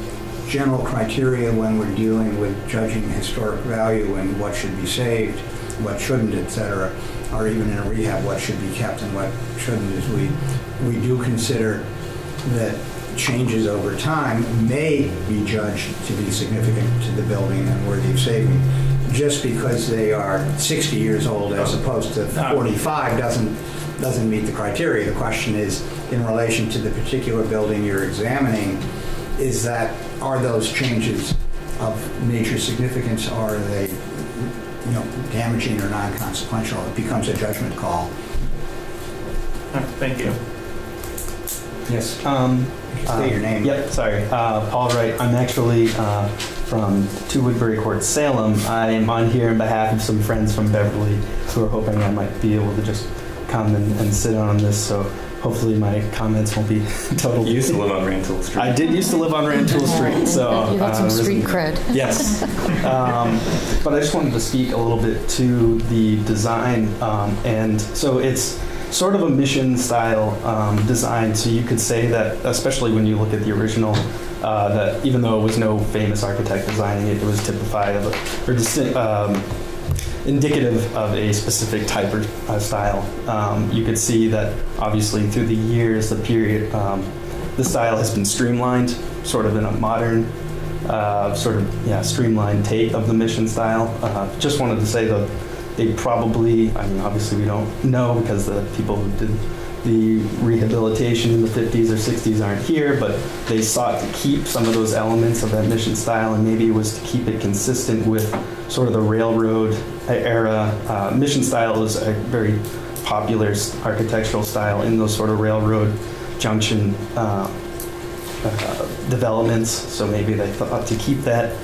general criteria when we're dealing with judging historic value and what should be saved, what shouldn't, et cetera, or even in a rehab, what should be kept and what shouldn't, is we, we do consider that changes over time may be judged to be significant to the building and worthy of saving. Just because they are 60 years old as oh. opposed to 45 doesn't, doesn't meet the criteria. The question is, in relation to the particular building you're examining, is that, are those changes of major significance, are they, you know, damaging or non-consequential? It becomes a judgment call. Thank you. Yes. Um, State your name. Yep, sorry. Uh, Paul Wright. I'm actually uh, from 2 Woodbury Court, Salem. I am on here on behalf of some friends from Beverly who are hoping I might be able to just come and, and sit on this. So hopefully my comments won't be total. You used to live on Rantoul Street. I did used to live on Rantoul Street, so You got some uh, street risen- cred. Yes. Um, but I just wanted to speak a little bit to the design. Um, and so it's sort of a mission style um, design. So you could say that, especially when you look at the original, uh, that even though it was no famous architect designing it, it was typified of a, or distinct, um, indicative of a specific type or uh, style. Um, you could see that obviously through the years, the period, um, the style has been streamlined, sort of in a modern, uh, sort of yeah, streamlined take of the mission style. Uh, just wanted to say that they probably, I mean, obviously we don't know because the people who did the rehabilitation in the 50s or 60s aren't here, but they sought to keep some of those elements of that mission style, and maybe it was to keep it consistent with sort of the railroad era. Uh, mission style is a very popular architectural style in those sort of railroad junction uh, uh, developments, so maybe they thought to keep that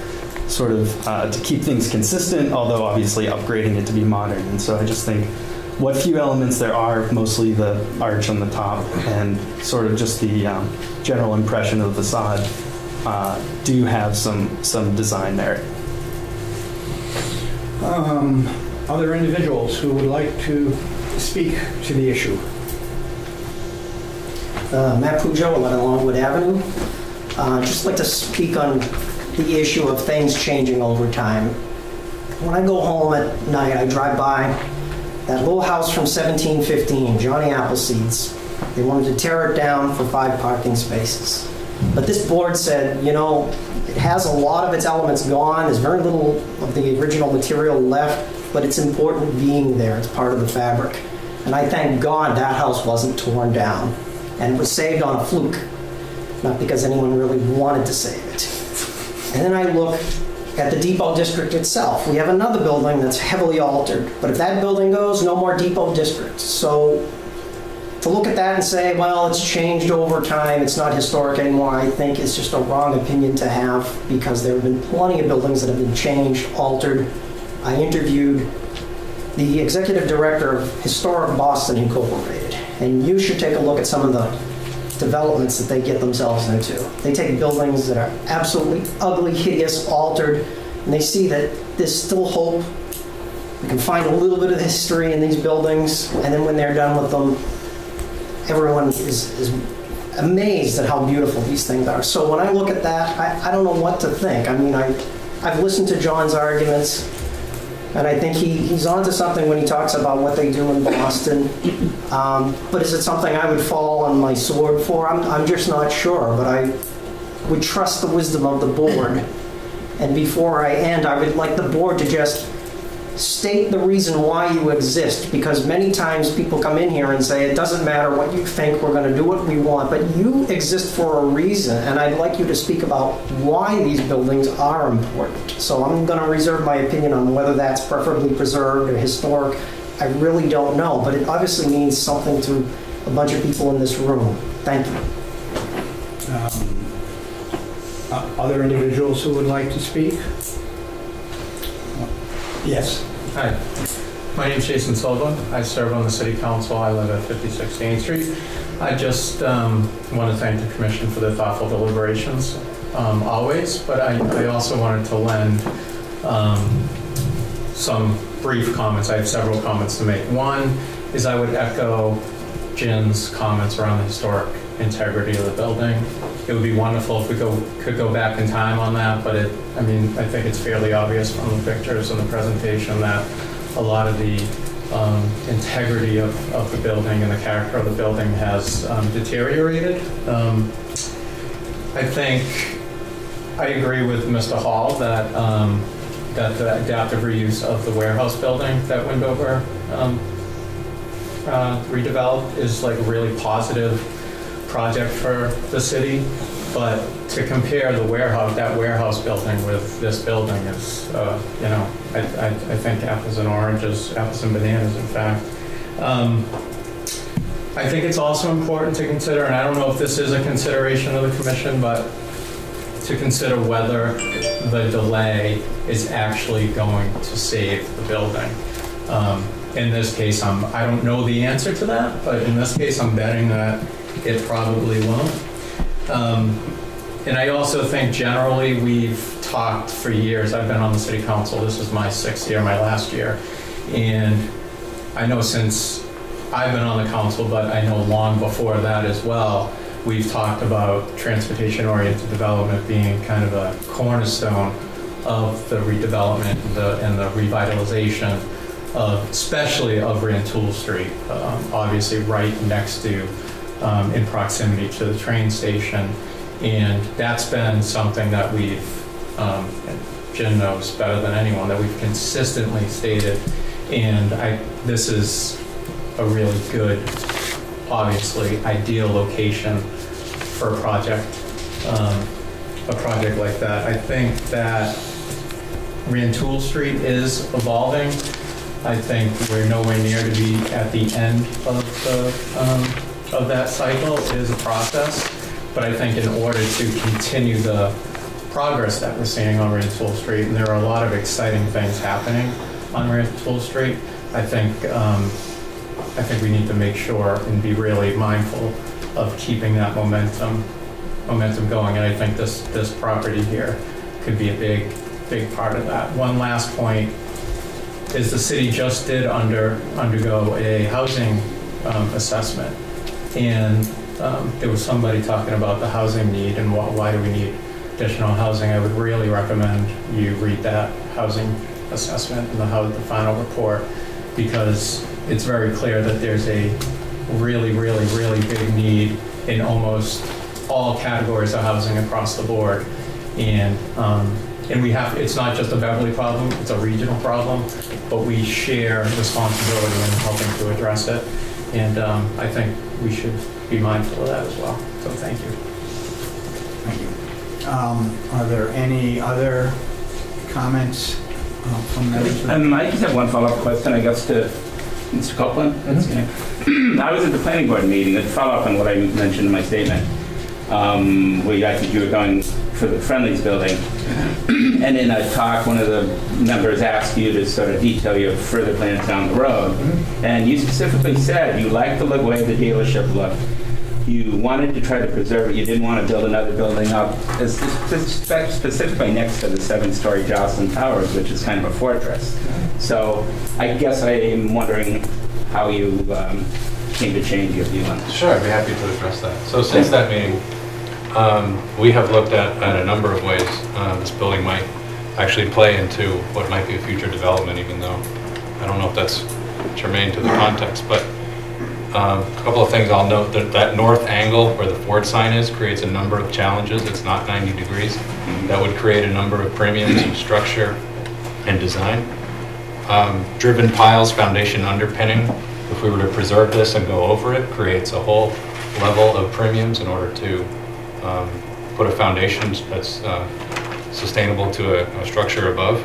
sort of uh, to keep things consistent, although obviously upgrading it to be modern. And so I just think what few elements there are, mostly the arch on the top and sort of just the um, general impression of the facade, uh, do have some some design there. Um, Other individuals who would like to speak to the issue? Uh, Matt Pujo, 11 Longwood Avenue. Uh, Just like to speak on the issue of things changing over time. When I go home at night, I drive by that little house from 1715, Johnny Appleseed's. They wanted to tear it down for five parking spaces. But this board said, you know, it has a lot of its elements gone, there's very little of the original material left, but it's important being there, it's part of the fabric. And I thank God that house wasn't torn down, and it was saved on a fluke, not because anyone really wanted to save it. And then I look at the Depot District itself. We have another building that's heavily altered, but if that building goes, no more Depot District. So to look at that and say, well, it's changed over time, it's not historic anymore, I think is just a wrong opinion to have because there have been plenty of buildings that have been changed, altered. I interviewed the executive director of Historic Boston Incorporated, and you should take a look at some of the developments that they get themselves into. They take buildings that are absolutely ugly, hideous, altered, and they see that there's still hope. We can find a little bit of history in these buildings, and then when they're done with them, everyone is, is amazed at how beautiful these things are. So when I look at that, I, I don't know what to think. I mean, I, I've listened to John's arguments. And I think he, he's onto something when he talks about what they do in Boston. Um, But is it something I would fall on my sword for? I'm, I'm just not sure, but I would trust the wisdom of the board. And before I end, I would like the board to just state the reason why you exist, because many times people come in here and say, it doesn't matter what you think, we're gonna do what we want, but you exist for a reason, and I'd like you to speak about why these buildings are important. So I'm gonna reserve my opinion on whether that's preferably preserved or historic. I really don't know, but it obviously means something to a bunch of people in this room. Thank you. Um, uh, Other individuals who would like to speak? Yes. Hi, my name is Jason Silva. I serve on the city council. I live at 56 Main Street. I just um, want to thank the commission for their thoughtful deliberations, um, always, but I I also wanted to lend um, some brief comments. I have several comments to make. One is I would echo Jin's comments around the historic integrity of the building. It would be wonderful if we go, could go back in time on that, but it, I mean, I think it's fairly obvious from the pictures and the presentation that a lot of the um, integrity of, of the building and the character of the building has um, deteriorated. Um, I think, I agree with Mr. Hall that, um, that the adaptive reuse of the warehouse building that Windover um, uh, redeveloped is like really positive project for the city, but to compare the warehouse, that warehouse building with this building is, uh, you know, I, I, I think apples and oranges, apples and bananas, in fact. Um, I think it's also important to consider, and I don't know if this is a consideration of the commission, but to consider whether the delay is actually going to save the building. Um, in this case, I'm, I don't know the answer to that, but in this case, I'm betting that it probably won't. Um, and I also think generally we've talked for years. I've been on the city council. This is my sixth year, my last year. And I know since I've been on the council, but I know long before that as well, we've talked about transportation-oriented development being kind of a cornerstone of the redevelopment and the, and the revitalization especially of Rantoul Street, um, obviously right next to, um, in proximity to the train station. And that's been something that we've, um, Jim knows better than anyone, that we've consistently stated. And I, this is a really good, obviously ideal location for a project, um, a project like that. I think that Rantoul Street is evolving. I think we're nowhere near to be at the end of the, um, of that cycle. is a process, but I think in order to continue the progress that we're seeing on Rantoul Street, and there are a lot of exciting things happening on Rantoul Street, I think, um, I think we need to make sure and be really mindful of keeping that momentum, momentum going. And I think this, this property here could be a big, big part of that. One last point is the city just did under, undergo a housing um, assessment. And um, there was somebody talking about the housing need and why, why do we need additional housing. I would really recommend you read that housing assessment and the, how, the final report because it's very clear that there's a really, really, really big need in almost all categories of housing across the board. And, um, and we have, it's not just a Beverly problem, it's a regional problem, but we share responsibility in helping to address it. And um, I think we should be mindful of that as well. So thank you. Thank you. Um, Are there any other comments uh, from members? of- Um, I just have one follow-up question, I guess, to Mr. Copeland. I was at the planning board meeting, to follow up on what I mentioned in my statement, um, where I think you were going for the Friendlies building. And in a talk, one of the members asked you to sort of detail your further plans down the road. And you specifically said you liked the look- way the dealership looked. You wanted to try to preserve it, you didn't want to build another building up, specifically next to the seven-story Jocelyn Towers, which is kind of a fortress. So I guess I am wondering how you um, came to change your view on this. Sure, I'd be happy to address that. So since that meeting, um, we have looked at, at a number of ways uh, this building might actually play into what might be a future development, even though I don't know if that's germane to the context. But um, a couple of things I'll note, that that north angle where the Ford sign is creates a number of challenges. It's not 90 degrees. That would create a number of premiums in structure and design. Um, Driven piles, foundation underpinning, if we were to preserve this and go over it, creates a whole level of premiums in order to um, put a foundation that's uh, sustainable to a, a structure above.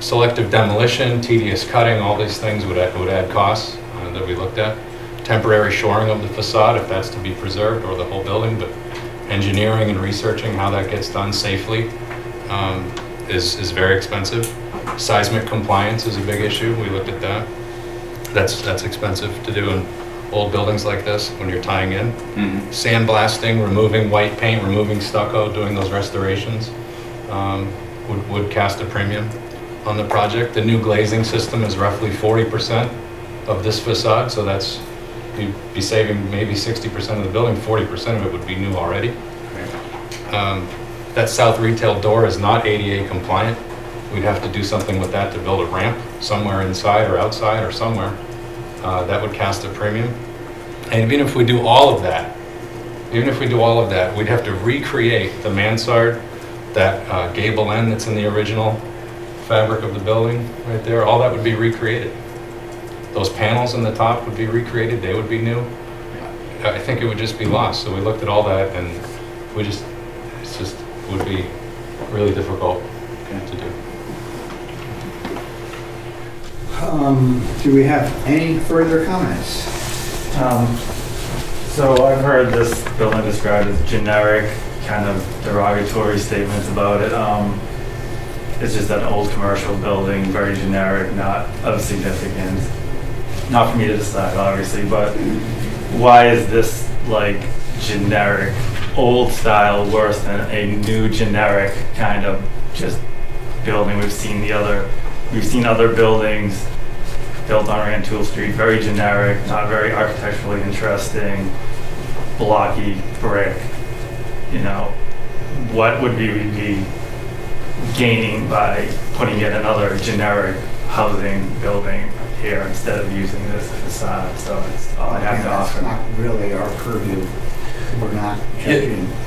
Selective demolition, tedious cutting, all these things would add, would add costs uh, that we looked at. Temporary shoring of the facade, if that's to be preserved, or the whole building, but engineering and researching how that gets done safely um, is, is very expensive. Seismic compliance is a big issue, we looked at that. That's, that's expensive to do in old buildings like this when you're tying in. Sandblasting, removing white paint, removing stucco, doing those restorations um, would, would cast a premium on the project. The new glazing system is roughly 40% of this facade, so that's, you'd be saving maybe 60% of the building, 40% of it would be new already. Um, That south retail door is not ADA compliant. We'd have to do something with that to build a ramp somewhere inside or outside or somewhere. Uh, That would cast a premium. And even if we do all of that, even if we do all of that, we'd have to recreate the mansard, that uh, gable end that's in the original fabric of the building right there, all that would be recreated. Those panels in the top would be recreated, they would be new. I think it would just be lost. So we looked at all that and we just, it's just, would be really difficult to do. Um, Do we have any further comments? Um, So I've heard this building described as generic, kind of derogatory statements about it. Um, It's just an old commercial building, very generic, not of significance. Not for me to decide, obviously, but why is this like generic, old style worse than a new generic kind of just building? We've seen the other, we've seen other buildings built on Rantoul Street, very generic, not very architecturally interesting, blocky brick. You know, what would we be gaining by putting yet another generic housing building here instead of using this facade? So it's all I have to That's offer. not really our purview. We're not.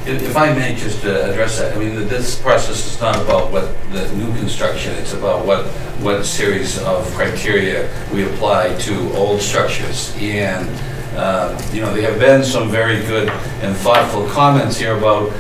If if I may just uh, address that, I mean, this process is not about what the new construction, it's about what, what series of criteria we apply to old structures. And, uh, you know, there have been some very good and thoughtful comments here about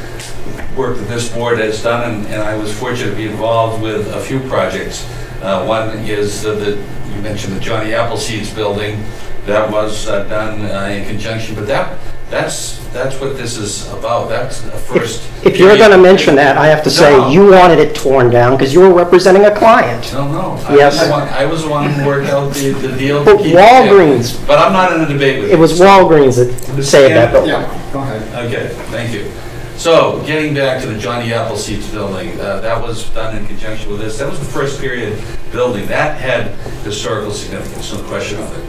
work that this board has done, and- and I was fortunate to be involved with a few projects. Uh, One is uh, the, you mentioned the Johnny Appleseeds building, that was uh, done uh, in conjunction, but that, that's, that's what this is about, that's the first. If you're going to mention that, I have to say, you wanted it torn down because you were representing a client. No, no. I was Yes. the one- I was the one who worked out the, the deal. to But keep it Walgreens- there. But I'm not in a debate with you. It was Walgreens that saved that building. Yeah, go ahead. Okay, thank you. So, getting back to the Johnny Appleseeds building, uh, that was done in conjunction with this. That was the first period building. That had historical significance, no question of it.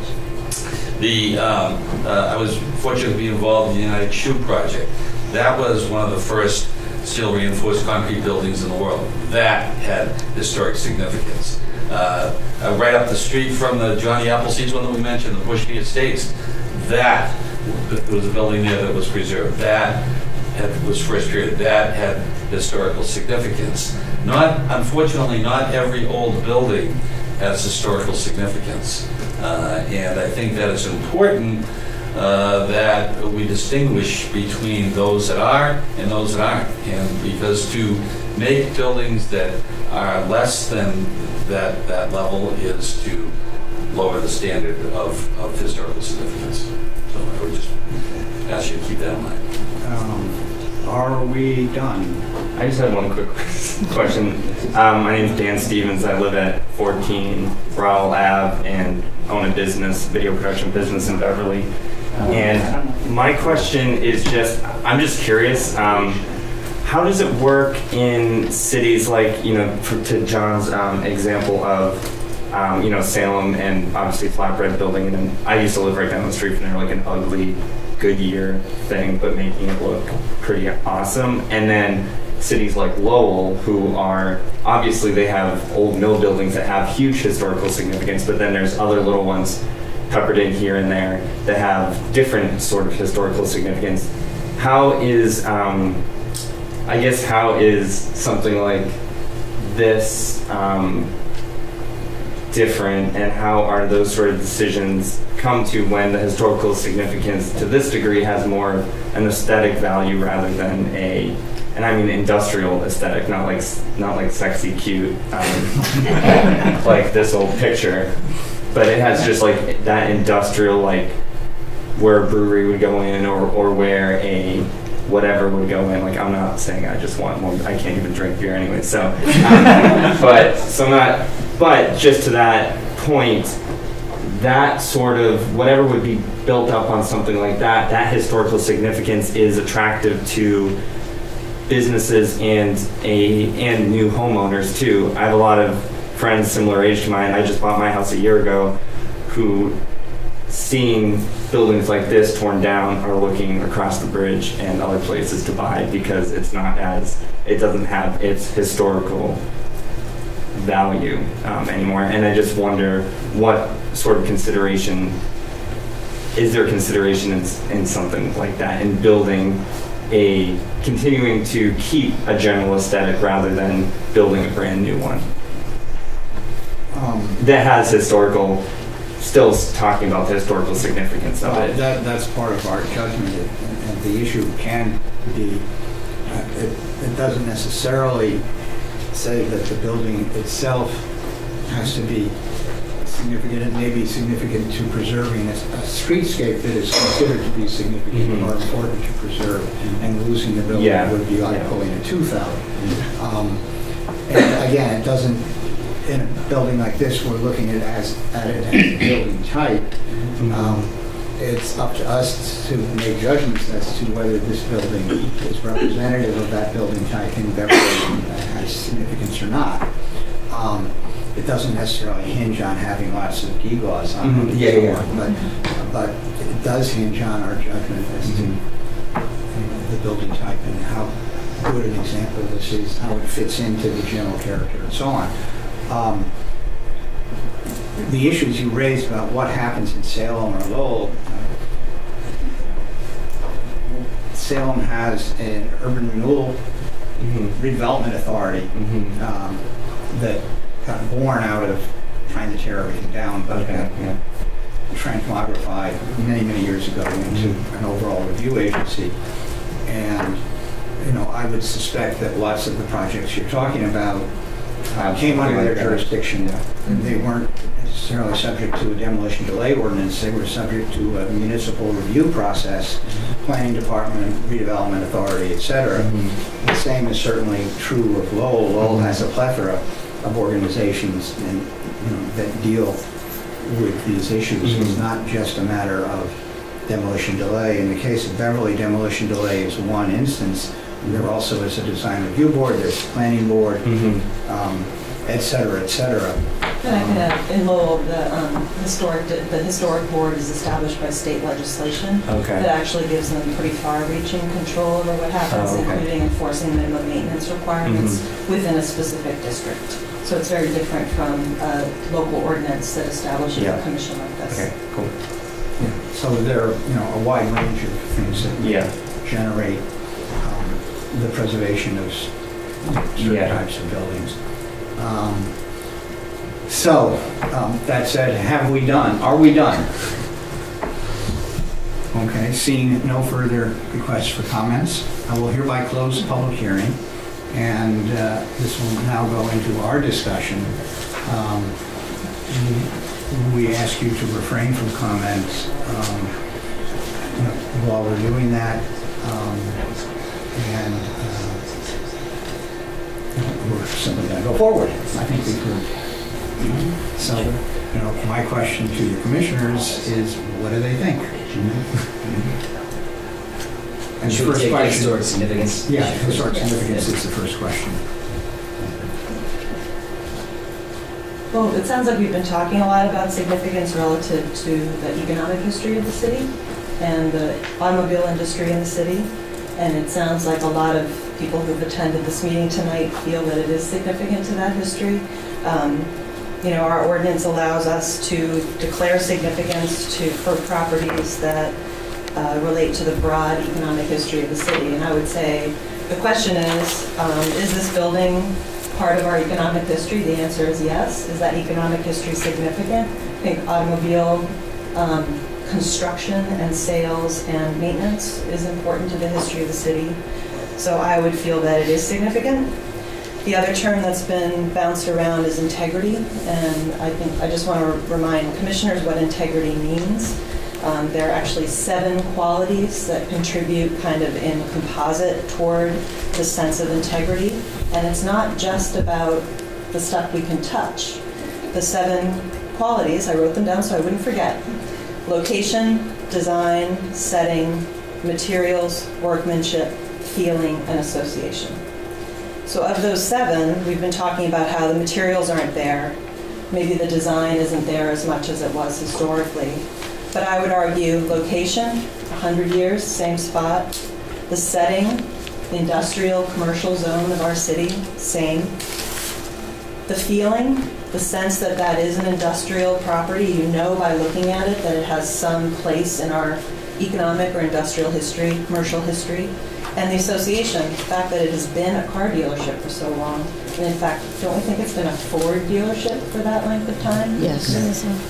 The, um, uh, I was fortunate to be involved in the United Shoe Project. That was one of the first steel reinforced concrete buildings in the world. That had historic significance. Uh, uh, Right up the street from the Johnny Appleseeds one that we mentioned, the Bushby Estates, that, was a building there that was preserved. That had, was first period, that had historical significance. Not, unfortunately, not every old building has historical significance. Uh, And I think that it's important uh, that we distinguish between those that are and those that aren't. And because to make buildings that are less than that, that level is to lower the standard of, of historical significance. So I would just ask you to keep that in mind. Um, Are we done? I just have one quick question. Um, my name's Dan Stevens. I live at 14 Rowell Ave and own a business, video production business in Beverly. And my question is just, I'm just curious, um, how does it work in cities like, you know, for, to John's um, example of, um, you know, Salem and obviously Flatbread Building, and I used to live right down the street from there, like an ugly Goodyear thing, but making it look pretty awesome. And then cities like Lowell, who are obviously they have old mill buildings that have huge historical significance, but then there's other little ones peppered in here and there that have different sort of historical significance. How is, um, I guess, how is something like this um, different, and how are those sort of decisions come to when the historical significance to this degree has more an aesthetic value rather than a and I mean industrial aesthetic, not like not like sexy, cute, um, like this old picture, but it has just like that industrial, like where a brewery would go in, or or where a whatever would go in. Like I'm not saying I just want more. I can't even drink beer anyway. So, um, but so not. But just to that point, that sort of whatever would be built up on something like that, that historical significance is attractive to businesses and a and new homeowners too. I have a lot of friends similar age to mine. I just bought my house a year ago, who seeing buildings like this torn down are looking across the bridge and other places to buy because it's not as it doesn't have its historical value um, anymore. And I just wonder what sort of consideration is there consideration in, in something like that in building a continuing to keep a general aesthetic rather than building a brand new one. Um, that has historical still talking about the historical significance of Well, it. that, that's part of our judgment, and and the issue can be, uh, it, it doesn't necessarily say that the building itself has to be significant, it may be significant to preserving a, a streetscape that is considered to be significant Mhm. or important to preserve, and losing the building Yeah. would be like Yeah. pulling a tooth out. Um, And again, it doesn't, in a building like this, we're looking at as, at it as a building type. Um, It's up to us to make judgments as to whether this building is representative of that building type in Beverly has significance or not. Um, It doesn't necessarily hinge on having lots of gewgaws on it. Mhm, and yeah, so yeah. on, But, but it does hinge on our judgment as to Mhm. know, the building type and how good an example this is, how it fits into the general character and so on. Um, The issues you raised about what happens in Salem or Lowell, Salem has an urban renewal Mhm. redevelopment authority Mhm. um, that got born out of trying to tear everything down, but Okay, got yeah. transmogrified many, many years ago into mm-hmm. an overall review agency. And, you know, I would suspect that lots of the projects you're talking about uh, came under their jurisdiction. And they mm-hmm. weren't necessarily subject to a demolition delay ordinance, they were subject to a municipal review process, mm-hmm. planning department, redevelopment authority, et cetera. Mhm. The same is certainly true of Lowell. Lowell has a plethora of organizations and, you know, that deal with these issues. It's Mhm. not just a matter of demolition delay. In the case of Beverly, demolition delay is one instance. There also is a design review board, there's a planning board, Mhm. um, et cetera, et cetera. And I can add, in Lowell, the um, historic, the historic board is established by state legislation that actually gives them pretty far-reaching control over what happens, Oh, okay. including enforcing minimum maintenance requirements within a specific district. So it's very different from a local ordinance that establishes Yeah. a commission like this. Okay. Cool. Yeah, So there are, you know, a wide range of things that Yeah. generate um, the preservation of s- certain Yeah. types of buildings. Um, So, um, that said, have we done, are we done? Okay, seeing no further requests for comments, I will hereby close the public hearing, and uh, this will now go into our discussion. Um, We ask you to refrain from comments um, while we're doing that, um, and uh, we're simply going to go forward. I think we could. So, you know, my question to the commissioners is, what do they think? And the Should we first take question- historic significance? Yeah, historic significance is the first question. Well, it sounds like we've been talking a lot about significance relative to the economic history of the city and the automobile industry in the city. And it sounds like a lot of people who've attended this meeting tonight feel that it is significant to that history. Um, You know, our ordinance allows us to declare significance to, for properties that uh, relate to the broad economic history of the city. And I would say, the question is, um, is this building part of our economic history? The answer is yes. Is that economic history significant? I think automobile um, construction and sales and maintenance is important to the history of the city. So I would feel that it is significant. The other term that's been bounced around is integrity, and I think, I just want to remind commissioners what integrity means. Um, There are actually seven qualities that contribute kind of in composite toward the sense of integrity. And it's not just about the stuff we can touch. The seven qualities, I wrote them down so I wouldn't forget. Location, design, setting, materials, workmanship, feeling, and association. So of those seven, we've been talking about how the materials aren't there. Maybe the design isn't there as much as it was historically. But I would argue location, 100 years, same spot. The setting, the industrial, commercial zone of our city, same. The feeling, the sense that that is an industrial property, you know by looking at it that it has some place in our economic or industrial history, commercial history. And the association, the fact that it has been a car dealership for so long. And in fact, don't we think it's been a Ford dealership for that length of time? Yes.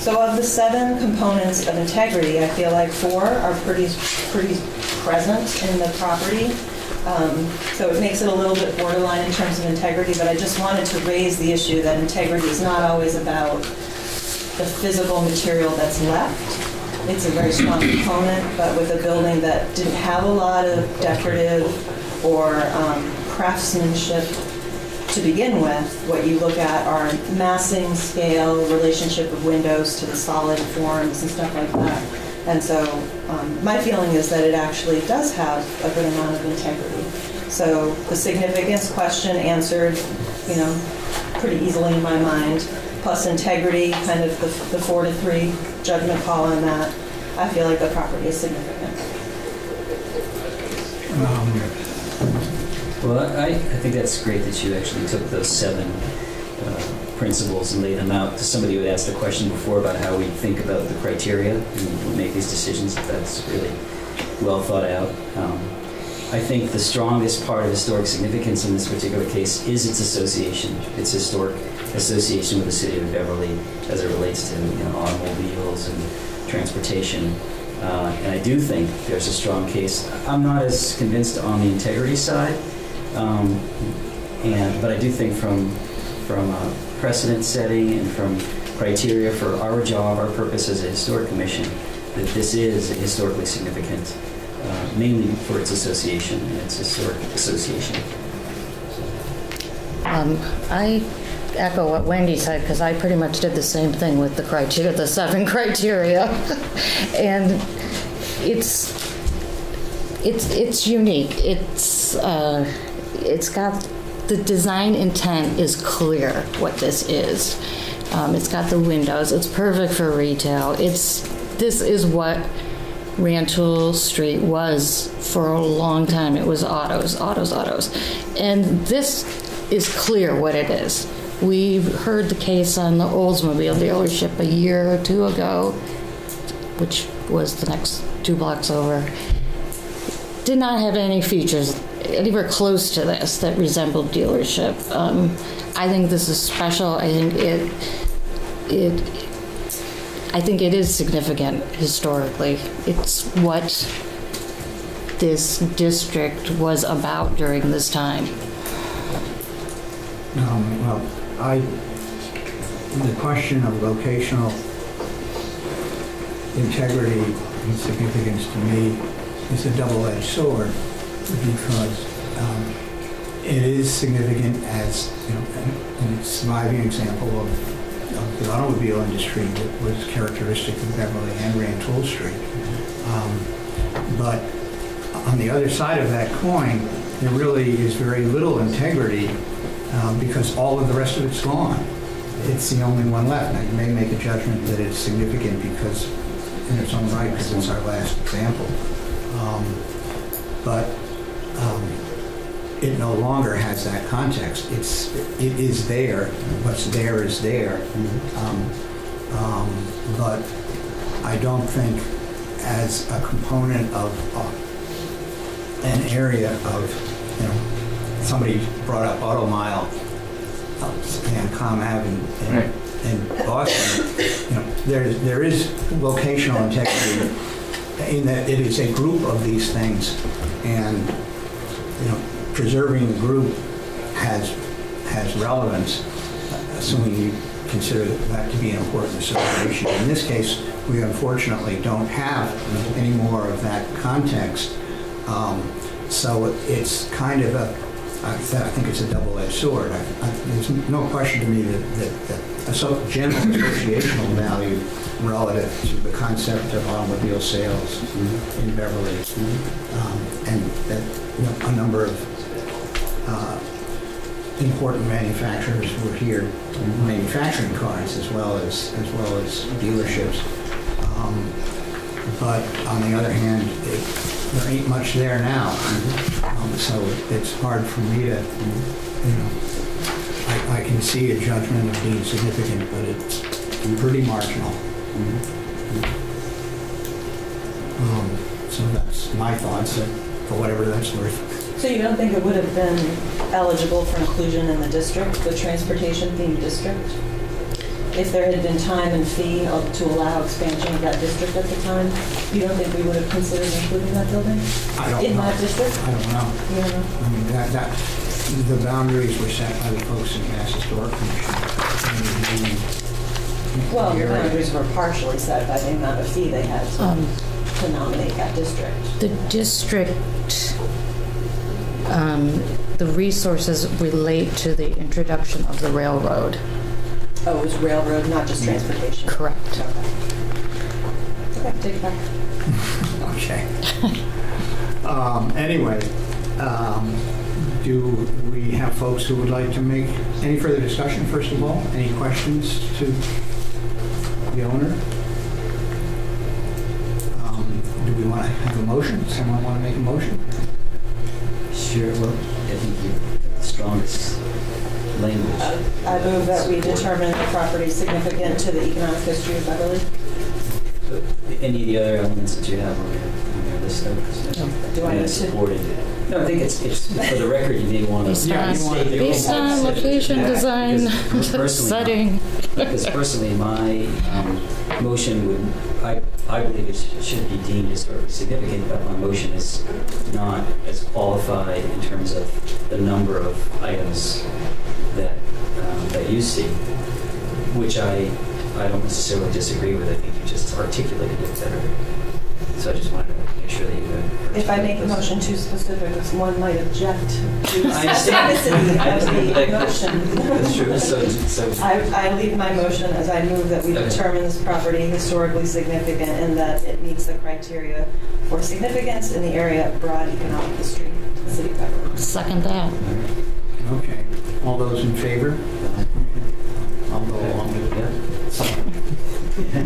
So of the seven components of integrity, I feel like four are pretty, pretty present in the property. Um, So it makes it a little bit borderline in terms of integrity, but I just wanted to raise the issue that integrity is not always about the physical material that's left. It's a very strong component, but with a building that didn't have a lot of decorative or um, craftsmanship to begin with, what you look at are massing, scale, relationship of windows to the solid forms and stuff like that. And so um, my feeling is that it actually does have a good amount of integrity. So the significance question answered, you know, pretty easily in my mind, plus integrity, kind of the the four to three judgment call on that. I feel like the property is significant. Um, Well, I, I think that's great that you actually took those seven uh, principles and laid them out. To somebody who had asked the question before about how we think about the criteria and make these decisions, that's really well thought out. Um, I think the strongest part of historic significance in this particular case is its association, its historic association with the city of Beverly as it relates to you know, automobiles and transportation. Uh, and I do think there's a strong case. I'm not as convinced on the integrity side, um, and but I do think from from precedent setting and from criteria for our job, our purpose as a historic commission, that this is historically significant, uh, mainly for its association and its historic association. Um, I echo what Wendy said, because I pretty much did the same thing with the criteria, the seven criteria. And it's, it's, it's unique. It's, uh, it's got, the design intent is clear what this is. Um, It's got the windows, it's perfect for retail. It's, this is what Rantoul Street was for a long time. It was autos, autos, autos. And this is clear what it is. We heard the case on the Oldsmobile dealership a year or two ago, which was the next two blocks over. Did not have any features anywhere close to this that resembled dealership. Um, I think this is special. I think it, it, I think it is significant historically. It's what this district was about during this time. Um, Well, I, the question of locational integrity and significance to me is a double-edged sword because um, it is significant as, you know, an- surviving example of, of the automobile industry that was characteristic of Beverly and Rantoul Street. Um, But on the other side of that coin, there really is very little integrity um, because all of the rest of it's gone. It's the only one left. Now, you may make a judgment that it's significant because, in its own right, because it's our last example. Um, But it no longer has that context. It's, it is there, what's there is there. Um, um, But I don't think as a component of uh, an area of, you know, somebody brought up Auto Mile uh, and Com Ave in- in, in Boston, you know, there, there is locational integrity in that it is a group of these things, and, you know, preserving the group has, has relevance, assuming you consider that to be an important association. In this case, we unfortunately don't have any more of that context, um, so it's kind of a, I th- I think it's a double-edged sword. I- I- There's no question to me that, that, that a so- general associational value relative to the concept of automobile sales in Beverly. Um, And that, you know, a number of uh, important manufacturers were here manufacturing cars as well as, as well as dealerships. Um, But on the other hand, it, there ain't much there now. Um, So it's hard for me to, you know, I, I can see a judgment of being significant, but it's pretty marginal. Um, So that's my thoughts, for whatever that's worth. So you don't think it would have been eligible for inclusion in the district, the transportation themed district? If there had been time and fee to allow expansion of that district at the time, you don't think we would have considered including that building? I don't In know. that district? I don't know. You don't know? I mean, that, that, the boundaries were set by the folks in the Mass Historic Commission. Well, the boundaries were partially set by the amount of fee they had to Um, to nominate that district. The district, um, the resources relate to the introduction of the railroad. Oh, it was railroad, not just transportation? Correct. Okay, take it back. Okay. Um, Anyway, um, do we have folks who would like to make any further discussion, first of all? Any questions to the owner? Um, Do we want to have a motion? Someone want to make a motion? Sure, well, I think you have the strongest language. I move that we determine the property significant to the economic history of Beverly. But Any of the other elements that you have on your, on your list, though? 'cause Do I need to- supported. No, I think it's, it's, for the record, you may want Based to. on, based on location, design, personally- setting. Because personally, my um, motion would, I, I believe it sh- should be deemed historically significant, but my motion is not as qualified in terms of the number of items that, um, that you see, which I, I don't necessarily disagree with. I think you just articulated it better. So I just wanted to make sure that you had. If I make the motion too specific, one might object to I understand. specificity of the understand. motion. That's true. So, so I, I leave my motion as I move that we Okay. determine this property historically significant and that it meets the criteria for significance in the area of broad economic history, of the city of Beverly. Second that. Okay. All those in favor? I'll go along with it. somewhat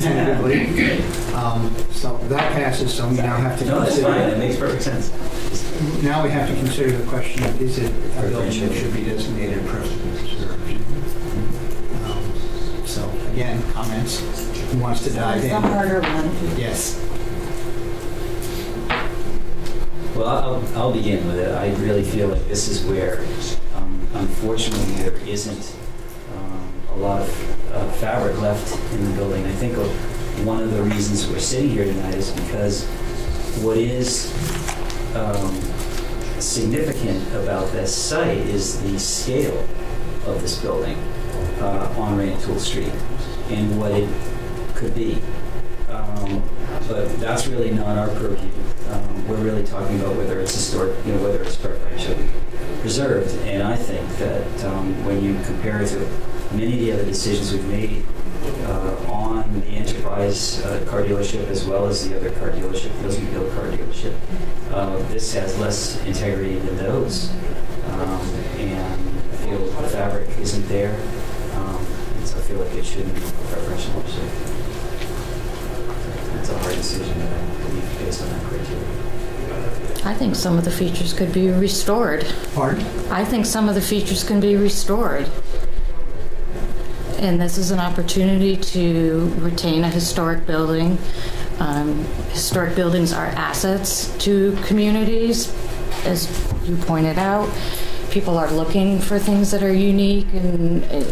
tentatively. Um, So that passes, so we now have to No, that's consider... fine. That makes perfect sense. Now we have to consider the question, of is it a building that should be designated permanently preserved? Um, So again, comments, who wants to dive It's the in? harder one. Yes. Well, I'll, I'll begin with it. I really feel like this is where, um, unfortunately, there isn't um, a lot of uh, fabric left in the building. I think of- one of the reasons we're sitting here tonight is because what is um, significant about this site is the scale of this building uh, on Rantoul Street and what it could be. Um, but that's really not our purview. Um, we're really talking about whether it's historic, you know, whether it's preferentially preserved. And I think that um, when you compare it to many of the other decisions we've made uh, on the Enterprise uh, car dealership as well as the other car dealership, the Oldsmobile car dealership, uh, this has less integrity than those. Um, and I feel the fabric isn't there. Um, and so I feel like it shouldn't be preferential ownership. It's a hard decision, I believe, based on that criteria. I think some of the features could be restored. Pardon? I think some of the features can be restored. And this is an opportunity to retain a historic building. Um, Historic buildings are assets to communities, as you pointed out. People are looking for things that are unique and uh,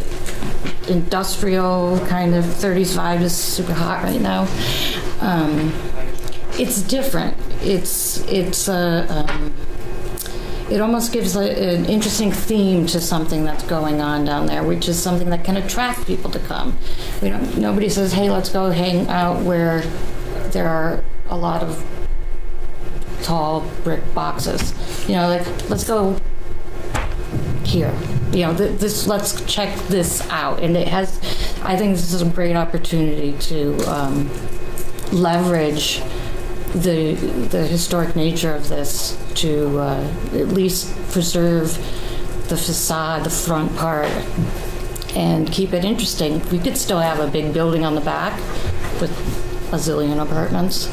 industrial, kind of 35 is super hot right now. Um, It's different. It's, it's a, um, it almost gives a, an interesting theme to something that's going on down there, which is something that can attract people to come. We don't, nobody says, hey, let's go hang out where there are a lot of tall brick boxes. You know, like, let's go here. You know, th- this, let's check this out. And it has, I think this is a great opportunity to um, leverage the, the historic nature of this to uh, at least preserve the facade, the front part, and keep it interesting. We could still have a big building on the back with a zillion apartments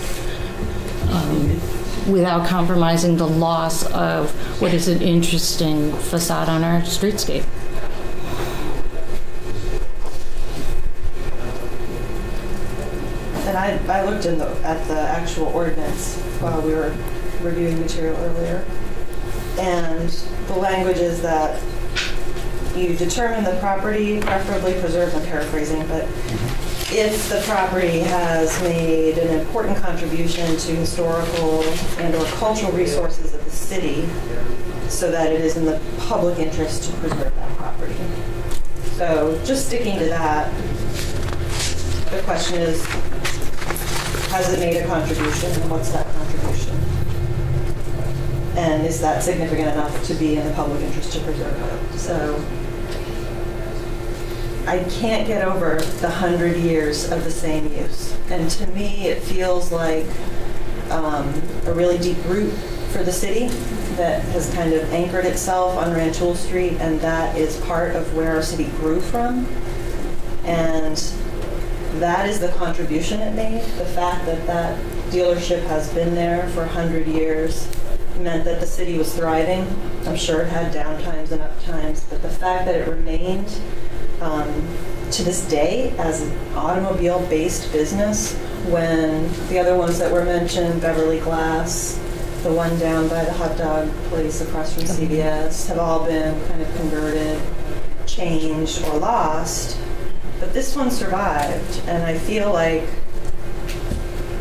um, without compromising the loss of what is an interesting facade on our streetscape. And I, I looked in the, at the actual ordinance while we were reviewing material earlier. And the language is that you determine the property, preferably preserved, I'm paraphrasing, but mm-hmm. if the property has made an important contribution to historical and or cultural resources of the city, so that it is in the public interest to preserve that property. So just sticking to that, the question is, has it made a contribution, and what's that contribution? And is that significant enough to be in the public interest to preserve it? So I can't get over the hundred years of the same use. And to me, it feels like um, a really deep root for the city that has kind of anchored itself on Rantoul Street, and that is part of where our city grew from. And that is the contribution it made. The fact that that dealership has been there for 100 years meant that the city was thriving. I'm sure it had downtimes and uptimes, but the fact that it remained um, to this day as an automobile-based business when the other ones that were mentioned, Beverly Glass, the one down by the hot dog place across from CVS, have all been kind of converted, changed, or lost. But this one survived, and I feel like,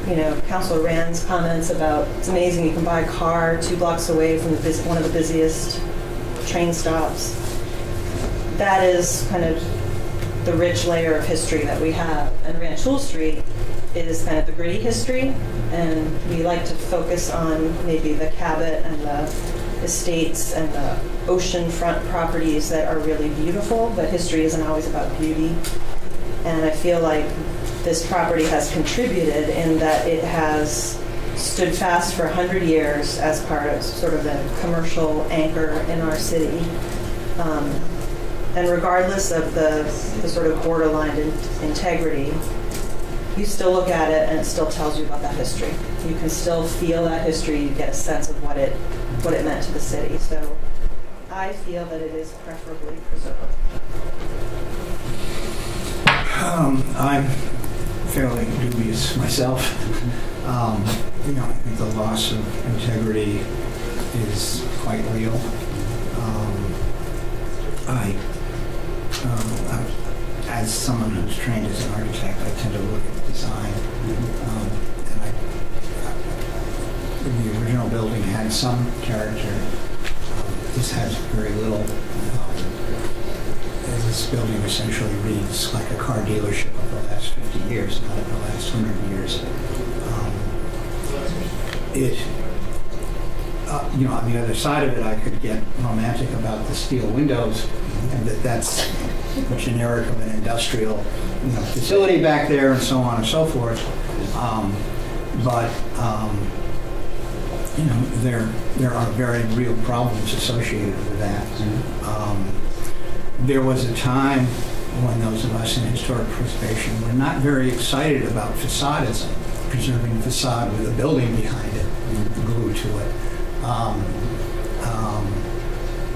you know, Councilor Rand's comments about it's amazing you can buy a car two blocks away from the one of the busiest train stops. That is kind of the rich layer of history that we have. And Rantoul Street is kind of the gritty history, and we like to focus on maybe the Cabot and the estates and the oceanfront properties that are really beautiful, but history isn't always about beauty. And I feel like this property has contributed in that it has stood fast for 100 years as part of sort of the commercial anchor in our city. Um, and regardless of the, the sort of borderline in, integrity, you still look at it and it still tells you about that history. You can still feel that history, you get a sense of what it, what it meant to the city. So I feel that it is preferably preserved. Um, I'm fairly dubious myself. Um, you know, I think the loss of integrity is quite real. Um, I, um, I- as someone who's trained as an architect, I tend to look at design. Um, and I, the original building had some character. This has very little. Um, This building essentially reads like a car dealership of the last 50 years, not of the last 100 years. Um, It, uh, you know, on the other side of it, I could get romantic about the steel windows, and that that's a generic of an industrial, you know, facility back there, and so on and so forth. Um, But, um, you know, there, there are very real problems associated with that. Um, there was a time when those of us in historic preservation were not very excited about facadism, preserving facade with a building behind it, glued to it. Um, um,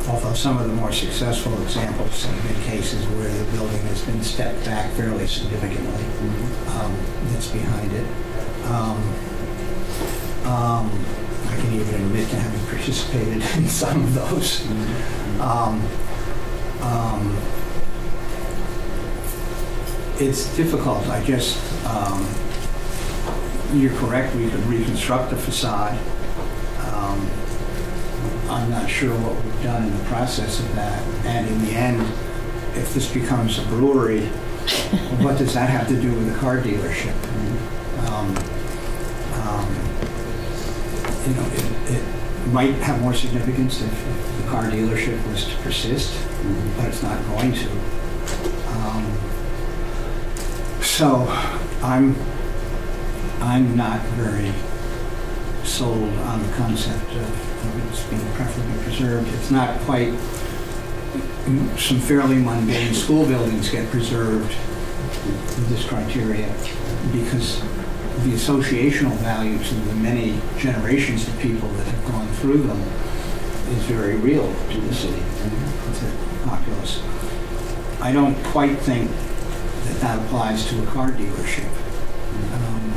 Although some of the more successful examples have been cases where the building has been stepped back fairly significantly, um, that's behind it. Can even admit to having participated in some of those. Um, um, It's difficult, I just, um, you're correct, we could reconstruct the facade. Um, I'm not sure what we've done in the process of that, and in the end, if this becomes a brewery, what does that have to do with a car dealership? Um, um, You know, it, it might have more significance if the car dealership was to persist, but it's not going to. Um, So, I'm, I'm not very sold on the concept of of it's being preferably preserved. It's not quite, some fairly mundane school buildings get preserved with this criteria because the associational value to the many generations of people that have gone through them is very real to the city, to the populace. I don't quite think that that applies to a car dealership. Um,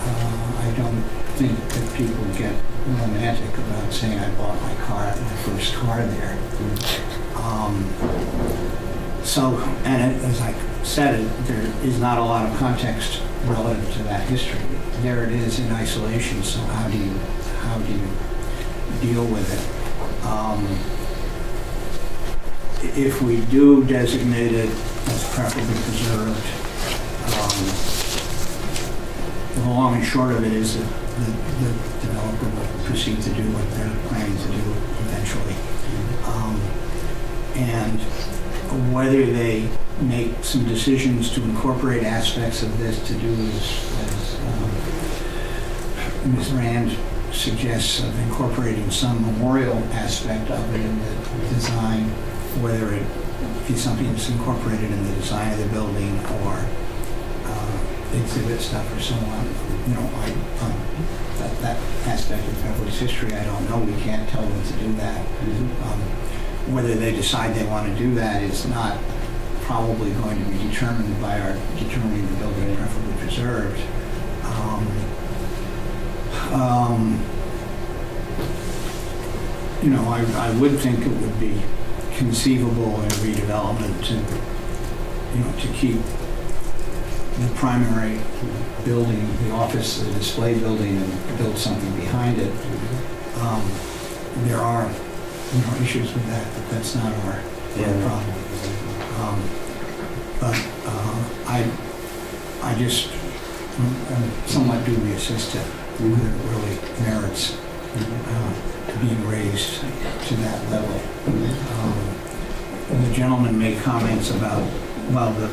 uh, I don't think that people get romantic about saying I bought my car, my first car there. Um, so, and it, as I said, there is not a lot of context relative to that history. There it is in isolation. So how do you how do you deal with it? Um, if we do designate it as preferably preserved, um, the long and short of it is that the, the developer will proceed to do what they're planning to do eventually. Um, and whether they make some decisions to incorporate aspects of this to do as, as um, Ms. Rand suggests of incorporating some memorial aspect of it in the design, whether it be something that's incorporated in the design of the building or uh, exhibit stuff or so on. You know, I, um, that, that aspect of Beverly's history, I don't know. We can't tell them to do that. Um, whether they decide they want to do that is not probably going to be determined by our determining the building preferably preserved. Um, um, you know, I, I would think it would be conceivable in redevelopment to, you know, to keep the primary building, the office, the display building, and build something behind it. Um, there are, you know, issues with that, but that's not our, our problem. Um, but uh, I, I just am somewhat dubious as to whether it really merits uh, being raised to that level. Um, the gentleman made comments about, well, the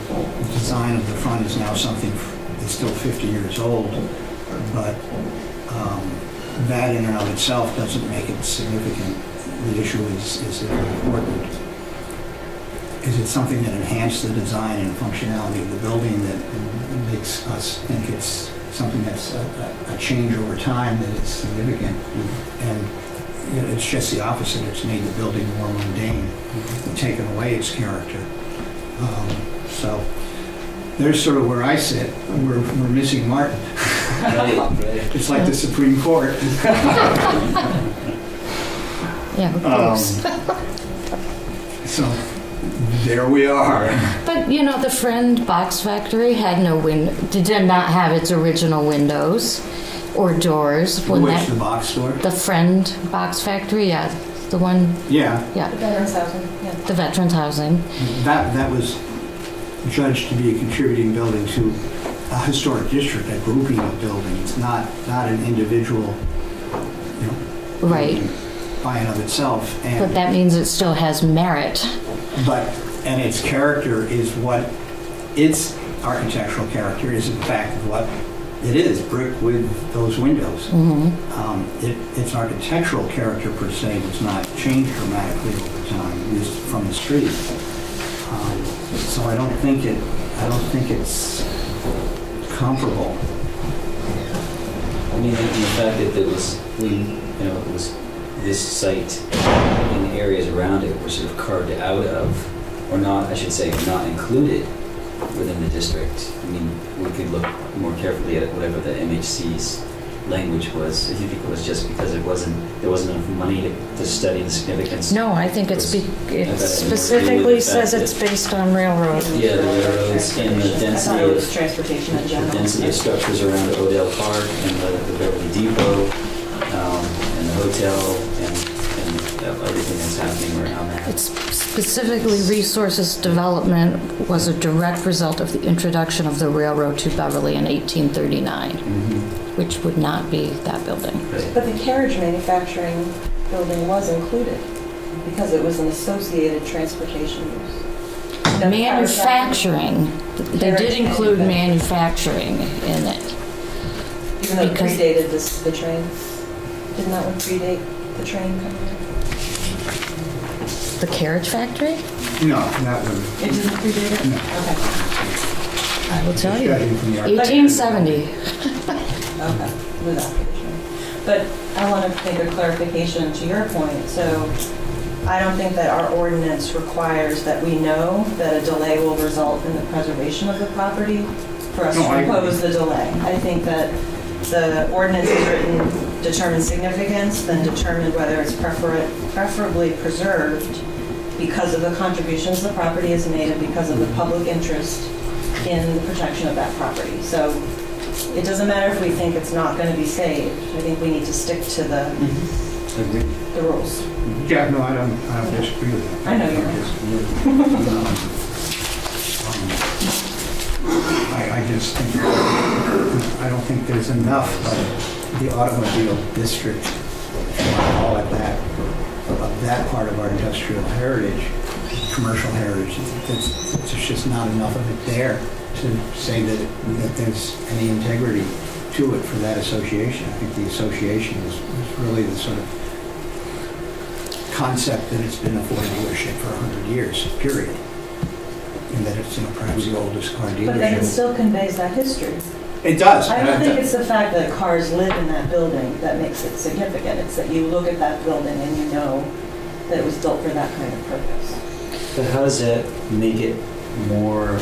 design of the front is now something that's still 50 years old, but um, that in and of itself doesn't make it significant. The issue is, is it important? Is it something that enhances the design and functionality of the building that makes us think it's something that's a, a change over time that is significant? And you know, it's just the opposite. It's made the building more mundane, and taken away its character. Um, so there's sort of where I sit. We're, we're missing Martin. It's like the Supreme Court. Yeah, of Um, course. So there we are. But, you know, the Friend Box Factory had no win, did not have its original windows or doors when Which, that, the box store? the Friend Box Factory, yeah, the one, Yeah, yeah, The Veterans Housing, yeah. the Veterans Housing. that, that was judged to be a contributing building to a historic district, a grouping of buildings, not, not an individual, you know, Right, building by and of itself. but that means it still has merit. but, and its character is what, its architectural character is in fact what it is, brick with those windows. hmm Um, it, its architectural character per se does not change dramatically over time, at least from the street. Um, so I don't think it, I don't think it's comparable. I mean, and the fact that it was, we you know, it was this site and the areas around it were sort of carved out of, or not, I should say, not included within the district. I mean, we could look more carefully at whatever the MHC's language was. If you think it was just because it wasn't, there wasn't enough money to, to study the significance. No, I think it's, be- I it it had more to do with specifically says it's based on railroad. Yeah, the railroads and the density it was of, transportation in the general. density of structures around Odell Park and the the Beverly Depot, um, and the hotel and, and everything that's happening around that. It's specifically resources development was a direct result of the introduction of the railroad to Beverly in 1839, Mhm. which would not be that building. Right. But the carriage manufacturing building was included because it was an associated transportation use. No, Manufacturing, they did include manufacturing. manufacturing in it. Even though it predated this, the train. Didn't that one predate the train coming in? The carriage factory? No, that one. It didn't predate it? No. Okay. I will tell you. Judging from the architect. 1870. Okay, with application. But I want to make a clarification to your point. So I don't think that our ordinance requires that we know that a delay will result in the preservation of the property for us No, to agree. propose the delay. I think that the ordinance is written, determine significance, then determine whether it's prefer- preferably preserved because of the contributions the property has made and because of the mm-hmm. public interest in the protection of that property. So it doesn't matter if we think it's not going to be saved. I think we need to stick to the, mm-hmm. Agreed. the rules. Mm-hmm. Yeah, no, I don't, I don't disagree with that. I know you. I, um, I just think, I don't think there's enough of the automobile district, want to call it that, part of our industrial heritage, commercial heritage. There's, there's just not enough of it there to say that, that there's any integrity to it for that association. I think the association is, is really the sort of concept that it's been a Ford dealership for 100 years, period. And that it's, you know, perhaps the oldest car dealership. But then it still conveys that history. It does. I don't think it's the fact that cars live in that building that makes it significant. It's that you look at that building and you know that it was built for that kind of purpose. But how does that make it more,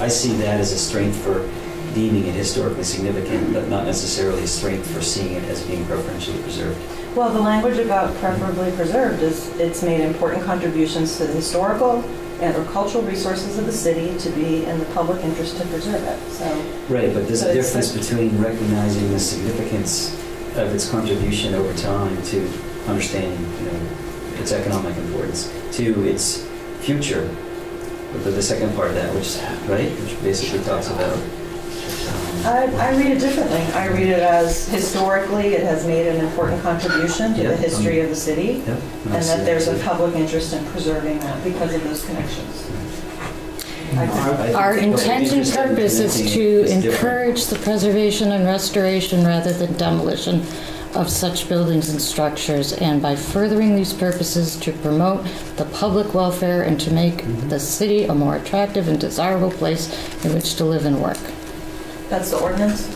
I see that as a strength for deeming it historically significant, but not necessarily a strength for seeing it as being preferentially preserved. Well, the language about preferably preserved is, it's made important contributions to the historical and or cultural resources of the city to be in the public interest to preserve it, so. Right, but there's So a difference between recognizing the significance of its contribution over time to understanding, you know, its economic importance, to its future. But the, the second part of that, which, right, which basically talks about. um, I, I read it differently. I read it as historically, it has made an important contribution to Yeah, the history um, of the city, Yep. and that there's a public interest in preserving that because of those connections. Our Public intent and purpose is to is different. encourage the preservation and restoration rather than demolition of such buildings and structures, and by furthering these purposes, to promote the public welfare and to make Mm-hmm. the city a more attractive and desirable place in which to live and work. That's the ordinance?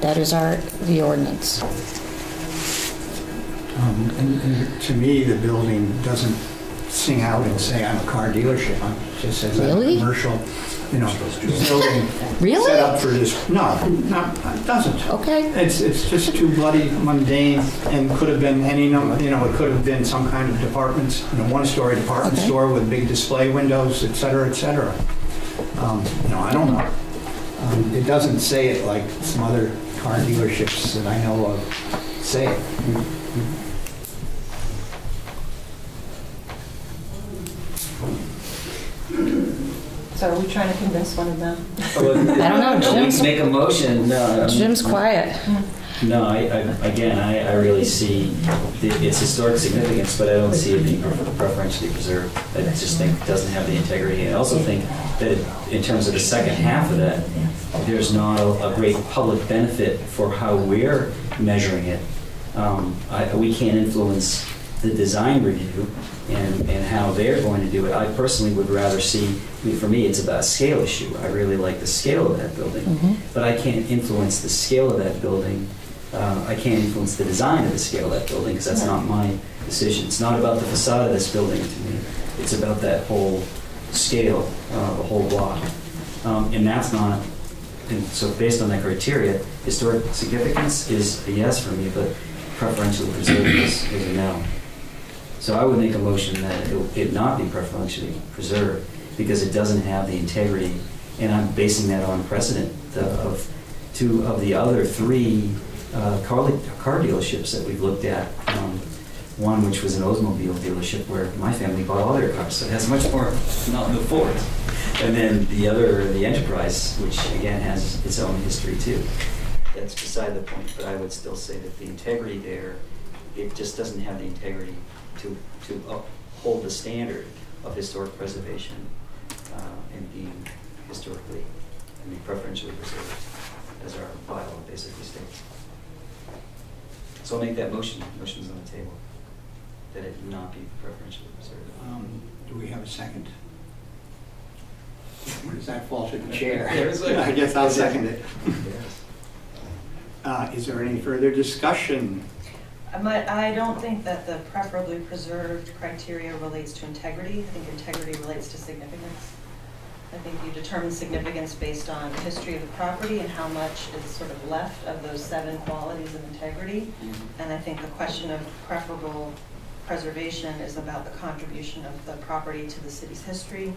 That is our, the ordinance. Um, And and to me, the building doesn't sing out and say, I'm a car dealership. It just says I'm a commercial, you know, building Really? set up for this. No, not, it doesn't. Okay. It's, it's just too bloody mundane and could have been any number, you know, it could have been some kind of department, you know, one-story department Okay. store with big display windows, et cetera, et cetera. Um, You know, I don't know. Um, It doesn't say it like some other car dealerships that I know of say it. So are we trying to convince one of them? I don't know, We Jim's, Make a motion, no. Jim's quiet. No, I, I, again, I, I really see the- its historic significance, but I don't see it being preferentially preserved. I just think it doesn't have the integrity. I also think that it- in terms of the second half of that, there's not a, a great public benefit for how we're measuring it. Um, I, we can't influence the design review and, and how they're going to do it. I personally would rather see, I mean, for me, it's about a scale issue. I really like the scale of that building Mhm. but I can't influence the scale of that building Uh, I can't influence the design of the scale of that building because that's not my decision. It's not about the facade of this building to me. It's about that whole scale, uh, the whole block. Um, And that's not, and so based on that criteria, historic significance is a yes for me, but preferentially preserved is is a no. So I would make a motion that it- it not be preferentially preserved because it doesn't have the integrity, and I'm basing that on precedent of two of the other three uh, car car dealerships that we've looked at. Um, One which was an Oldsmobile dealership where my family bought all their cars, so it has much more, not the Ford. And then the other, the Enterprise, which again has its own history too. That's beside the point, but I would still say that the integrity there, it just doesn't have the integrity to, to uphold the standard of historic preservation uh, and being historically, I mean preferentially preserved, as our bylaw basically states. So I'll make that motion, motion's on the table, that it not be preferentially preserved. Um, Do we have a second? Or does that fall to the chair? A- I guess I'll second it. Yes. Uh, Is there any further discussion? Um, I don't think that the preferably preserved criteria relates to integrity. I think integrity relates to significance. I think you determine significance based on the history of the property and how much is sort of left of those seven qualities of integrity. And I think the question of preferable preservation is about the contribution of the property to the city's history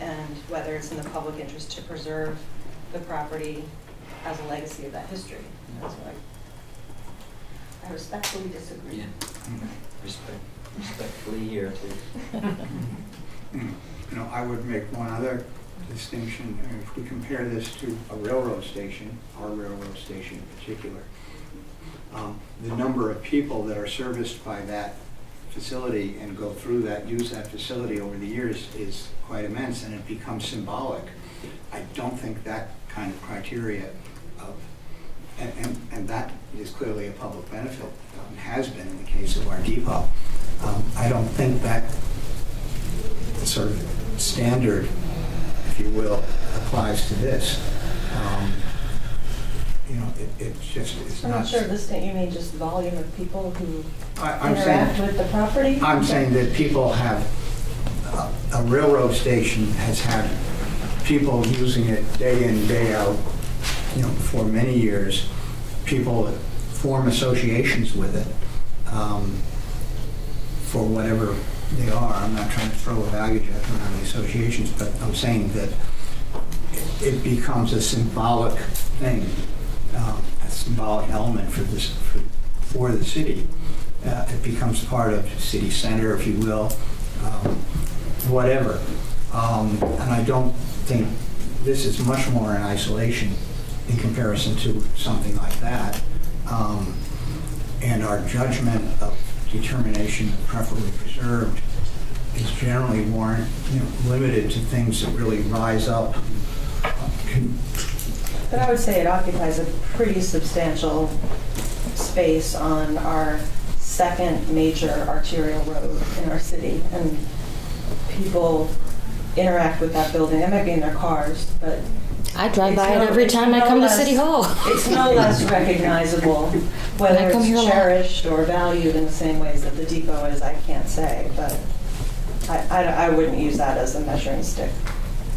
and whether it's in the public interest to preserve the property as a legacy of that history. That's what I, I respectfully disagree. Yeah. Respect, respectfully here too. You know, I would make one other distinction. If we compare this to a railroad station, our railroad station in particular, um, the number of people that are serviced by that facility and go through that, use that facility over the years is quite immense, and it becomes symbolic. I don't think that kind of criteria of, and, and, and that is clearly a public benefit, um, has been in the case of our depot. Um, I don't think that sort of standard, if you will, applies to this. Um, You know, it, it just is I'm not. sure this, thing. you mean just volume of people who I- I'm interact saying- with the property? I'm saying that people have, uh, a railroad station has had people using it day in, day out, you know, for many years. People form associations with it um, for whatever they are. I'm not trying to throw a value judgment on the associations, but I'm saying that it- becomes a symbolic thing, um, a symbolic element for this, for- for the city. Uh, It becomes part of city center, if you will, um, whatever. Um, And I don't think, this is much more in isolation in comparison to something like that. Um, And our judgment of determination of preferably preserved is generally more, you know, limited to things that really rise up. But I would say it occupies a pretty substantial space on our second major arterial road in our city. And people interact with that building, they might be in their cars, but. I drive by it's it every it's time I no come to City Hall. It's no less recognizable, whether I come it's here cherished or valued in the same ways that the depot is, I can't say, but I, I, I wouldn't use that as a measuring stick.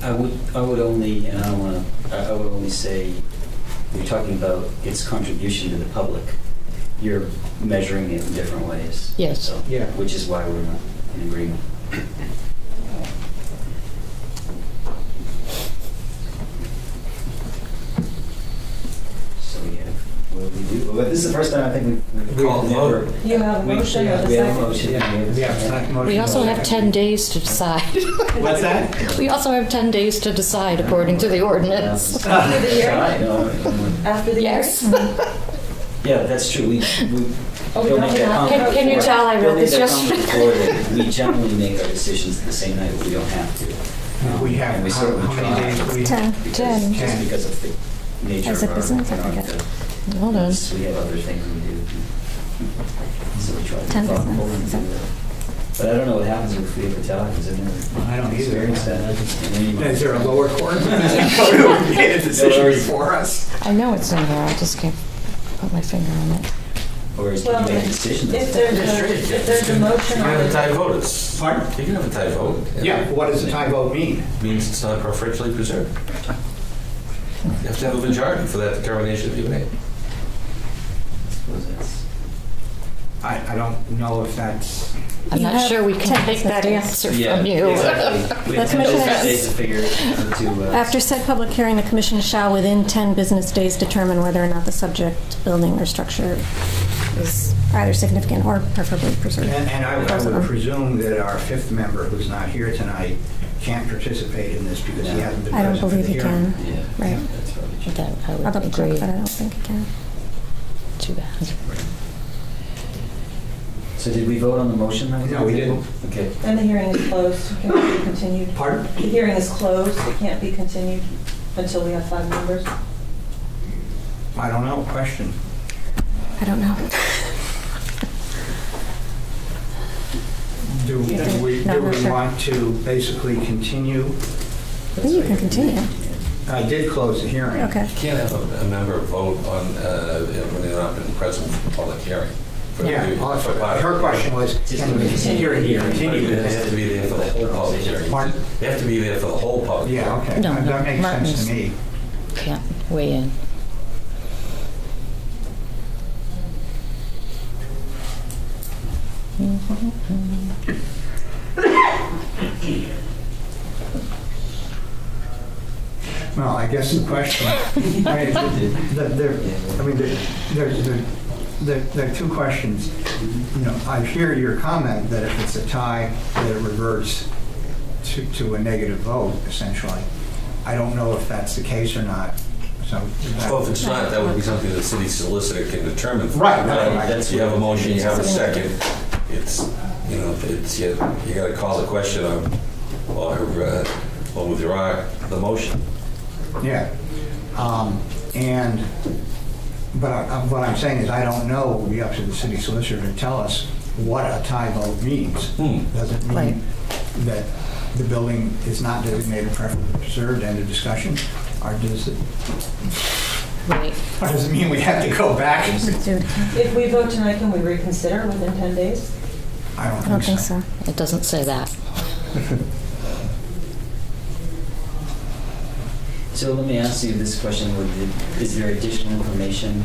I would, I would only, and I don't want to, I I would only say, you're talking about its contribution to the public. You're measuring it in different ways. Yes. So, Yeah. Which is why we're not in agreement. So we have, what do we do? Well, this is the first time I think we've- we've called have for. You have a We- motion yeah, and We have a second. motion. Yeah, we have a we have second. second motion. We also have 10 days to decide. What's that? We also have 10 days to decide according to the ordinance. After the hearing? I know. After the Yes. hearing? Yeah, that's true. We, we. Oh, we don't don't make that have- comment Can- can you before. tell I Don't make this that comment yesterday? before that We generally make our decisions the same night, but we don't have to. Um, We have, and we how certainly how many try. days we? Ten. Because, Ten. just because of the nature Is of it our. business? I you forget. the- Hold on. We have other things we do. So we try to be Ten thoughtful and do that. But I don't know what happens if we ever tell, because I've never I don't either. experienced that. in any- Is there a lower court? Go to make a decision No, there's- before us? I know it's in there, I just can't. put my finger on it. Or is Well, it a if decision? if there's a, if there's a motion You can have a tie vote. It's, Pardon? you can have a tie vote. Yeah, what does a tie vote mean? It Means it's not preferentially preserved. You have to have a majority for that determination to be made. Suppose that's- I, I don't know if that's, I'm You not have sure we can 10 take that business answer Yeah, from you. exactly. We have That's ten business Hess. days to figure, to, uh, After said public hearing, the commission shall within 10 business days determine whether or not the subject building or structure is either significant or preferably preserved. and and I I would presume that our fifth member, who's not here tonight, can't participate in this because he hasn't been I don't present for the believe he hearing. can. yeah. Right. That's probably true. I I'll would double agree. check, but I don't think he can. Too bad. So did we vote on the motion? that No, we didn't. Okay. and the hearing is closed, it cannot be continued. Pardon? The hearing is closed, it can't be continued until we have five members. I don't know, question. I don't know. Do do we, do we want to basically continue? I think you can continue. I did close the hearing. Okay. You can't have a, a member vote on, uh, when they're not been present for the public hearing. For the- Yeah, well, for part of- her question was, can we continue it here? But Continue They have it? to be there for the whole public hearing. Pardon? They have to be there for the whole public. hearing. Yeah, okay, No, that no, that makes sense Martin's- to me. Can't weigh in. Well, I guess the question, I mean, the- there, I mean, there- there's, there- there there are two questions. You know, I hear your comment that if it's a tie, that it reverts to, to a negative vote, essentially. I don't know if that's the case or not, so. that- Well, if it's not, that would be something the city solicitor can determine. Right, right, right. You have a motion, you have a second, it's, you know, it's, you you gotta call the question on, or, uh, or withdraw the motion. Yeah. Um, And, but I- I- what I'm saying is, I don't know, it would be up to the city solicitor to tell us what a tie vote means. Hmm. Does it Right. mean that the building is not designated preferably preserved, end of discussion? Or does it, Right. or does it mean we have to go back? Do. If we vote tonight, can we reconsider within 10 days? I don't I don't think think so. so. It doesn't say that. So let me ask you this question, would the- is there additional information?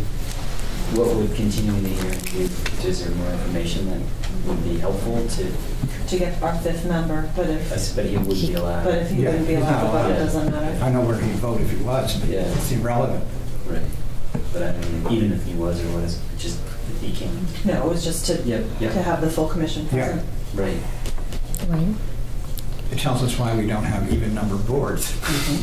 What would continuing the hearing do? Is there more information that would be helpful to, To get our fifth member, but if, us- but he would be allowed? but if he Yeah, wouldn't be he's allowed to not vote, it doesn't matter. I know where he'd vote if he was, but Yeah. it's irrelevant. Right. But I mean, even if he was or was, just if he came. No, it was just to, Yep, to have the full commission Yeah. present. right, Right. It tells us why we don't have even number boards.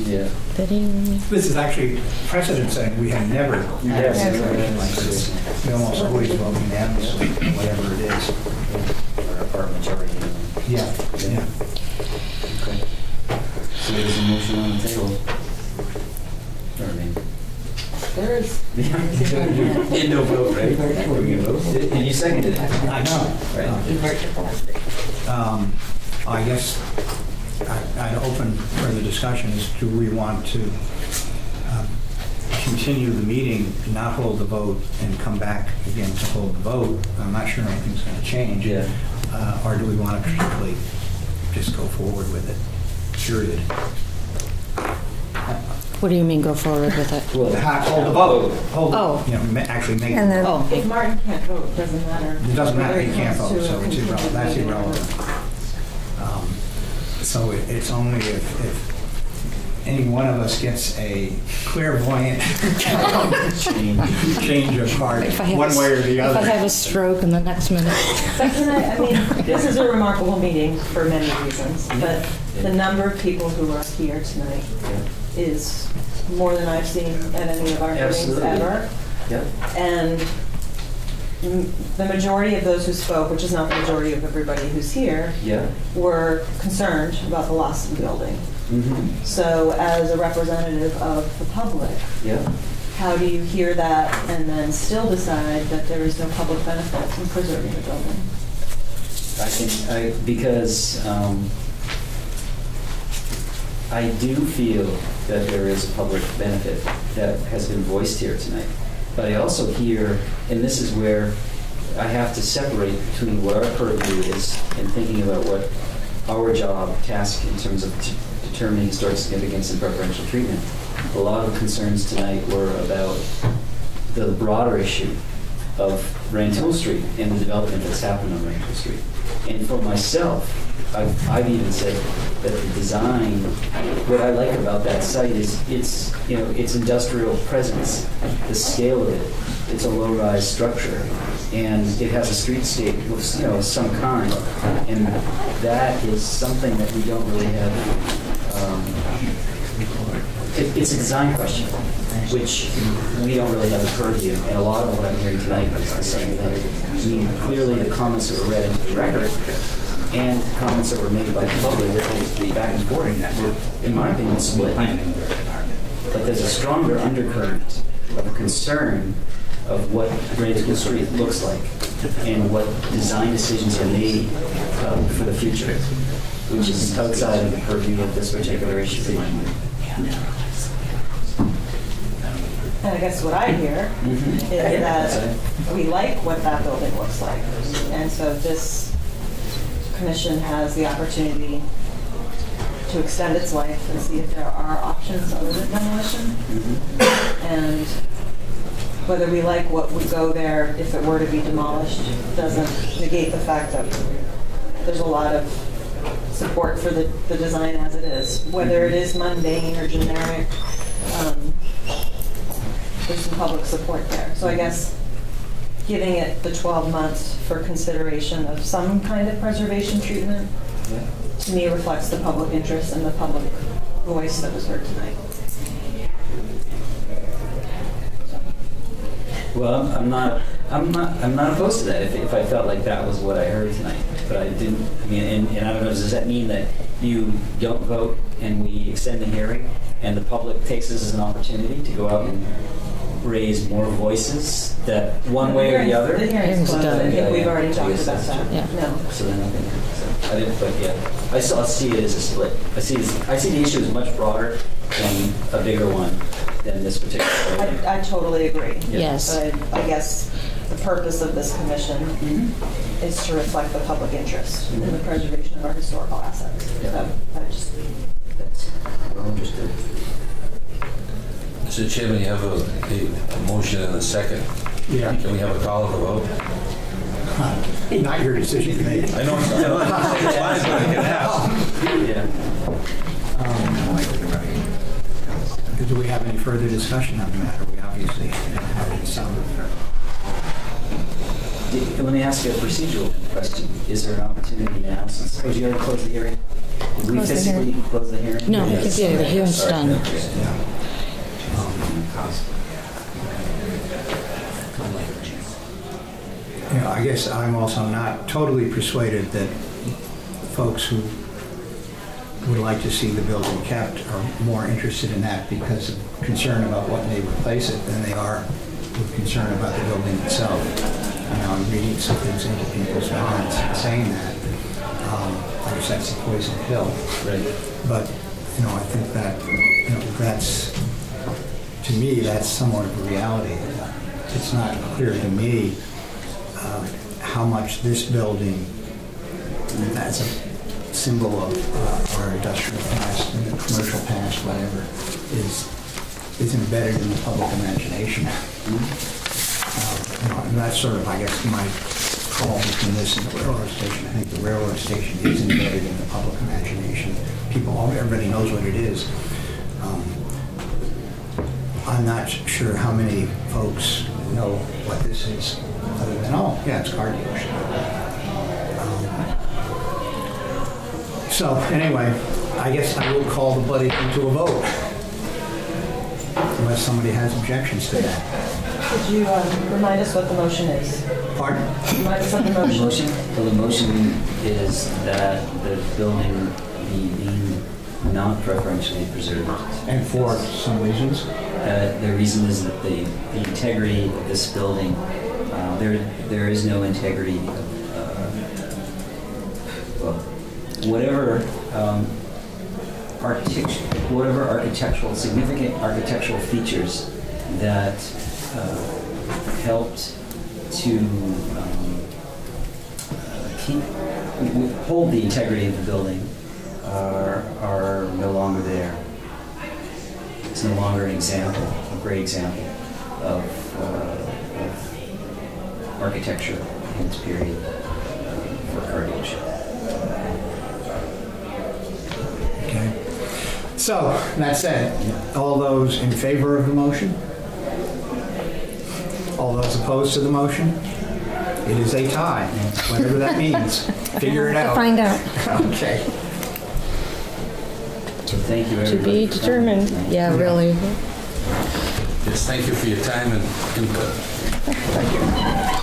yeah. This is actually precedent setting. We have never had a situation like this. We almost always vote unanimously, whatever it is. Or, or majority. Yeah, yeah. Okay. So there's a motion on the table. Or I mean. There is. Yeah, no vote, right? We're vote. And you seconded it. I know. Right. Um, I guess I- I'd open further discussion is do we want to um, continue the meeting, not hold the vote, and come back again to hold the vote? I'm not sure anything's going to change. Yeah. Uh, Or do we want to strictly just go forward with it, period? What do you mean, go forward with it? Well, Ha- Hold the vote, hold, Oh. you know, ma- actually make, And it then, Oh, If Martin can't vote, it doesn't matter. It doesn't matter, he can't vote, to so a it's continued irrelevant, that's meeting or irrelevant. Um, So it- it's only if, if any one of us gets a clairvoyant change. change of heart, If I have one a- way or the other. If I have a stroke in the next minute. But can I, I mean, this is a remarkable meeting for many reasons, but the number of people who are here tonight is more than I've seen at any of our meetings ever. Yep. And m- the majority of those who spoke, which is not the majority of everybody who's here, Yeah. were concerned about the loss of the building. Mm-hmm. So as a representative of the public, Yeah. how do you hear that and then still decide that there is no public benefit in preserving the building? I can, I, because, um, I do feel that there is a public benefit that has been voiced here tonight. But I also hear, and this is where I have to separate between what our purview is and thinking about what our job, task in terms of determining historic significance and preferential treatment. A lot of concerns tonight were about the broader issue of Rantoul Street and the development that's happened on Rantoul Street. And for myself, I've, I've even said that the design, what I like about that site is its, you know, its industrial presence, the scale of it. It's a low-rise structure, and it has a streetscape of, you know, some kind. And that is something that we don't really have, um, it, it's a design question, which we don't really have a purview. And a lot of what I'm hearing tonight is the same thing. I mean, clearly the comments that were read into the record and comments that were made by the public back and forth were, in my opinion, split. But there's a stronger undercurrent of concern of what Rantoul Street looks like and what design decisions are made uh, for the future, which is outside of the purview of this particular issue. And I guess what I hear Mhm. is that we like what that building looks like. And so this commission has the opportunity to extend its life and see if there are options other than demolition. And whether we like what would go there if it were to be demolished doesn't negate the fact that there's a lot of support for the, the design as it is. Whether it is mundane or generic, um, there's some public support there. So I mhm. guess giving it the 12 months for consideration of some kind of preservation treatment, to me reflects the public interest and the public voice that was heard tonight. Well, I'm- I'm not, I'm not, I'm not opposed to that if, if I felt like that was what I heard tonight. But I didn't, I mean, and, and I don't know, does that mean that you don't vote and we extend the hearing and the public takes this as an opportunity to go out and raise more voices that one way or the other? The hearing's closed. I think Yeah, we've yeah. already talked about that. true. No. So then I think, so I didn't, but yeah, I still see it as a split. I see, this- I see the issue as much broader and a bigger one than this particular building. I, I totally agree. Yes. But I guess the purpose of this commission mm-hmm. is to reflect the public interest in the mm-hmm. preservation of our historical assets. So I just, That's, well understood. Mr. Chairman, you have a, a- a motion and a second. Yeah. Can we have a call for vote? Not your decision to make. I know, I know, it's fine, but I can ask. Yeah. Um, Do we have any further discussion on the matter? We obviously have some. Did- Let me ask you a procedural question. Is there an opportunity now, since, oh, you already closed the hearing? Did we Close the physically hearing. close the hearing? No, Yes. yeah, the hearing's Sorry. done. You know, I guess I'm also not totally persuaded that folks who would like to see the building kept are more interested in that because of concern about what may replace it than they are with concern about the building itself. Know I'm reading some things into people's minds saying that. Um, I guess that's the poison pill. Right. But, you know, I think that, you know, that's, to me, that's somewhat of a reality. It's not clear to me uh, how much this building, as a symbol of uh, our industrial past and the commercial past, whatever, is, is embedded in the public imagination. Uh, And that's sort of, I guess, my call between this and the railroad station. I think the railroad station is embedded in the public imagination. People, everybody knows what it is. Um, I'm not sure how many folks know what this is, other than, oh, yeah, it's a car dealership. Um, So, anyway, I guess I will call the buddy to a vote, unless somebody has objections to that. could you um, remind us what the motion is? Pardon? Remind us of the The motion. motion, well, the motion is that the building be deemed not preferentially preserved. And for some reasons? Uh, The reason is that the, the integrity of this building, uh, there, there is no integrity of, uh, well, whatever um, whatever architectural, significant architectural features that uh, helped to um, keep, hold the integrity of the building are, are no longer there. It's no longer an example, a great example of, uh, of architecture in its period uh, for a car dealership. Okay. So, that said, all those in favor of the motion? All those opposed to the motion? It is a tie, whatever that means. Figure it out. Find out. Okay. So thank you, To everybody. be for coming. determined, yeah, really. Yes, thank you for your time and input.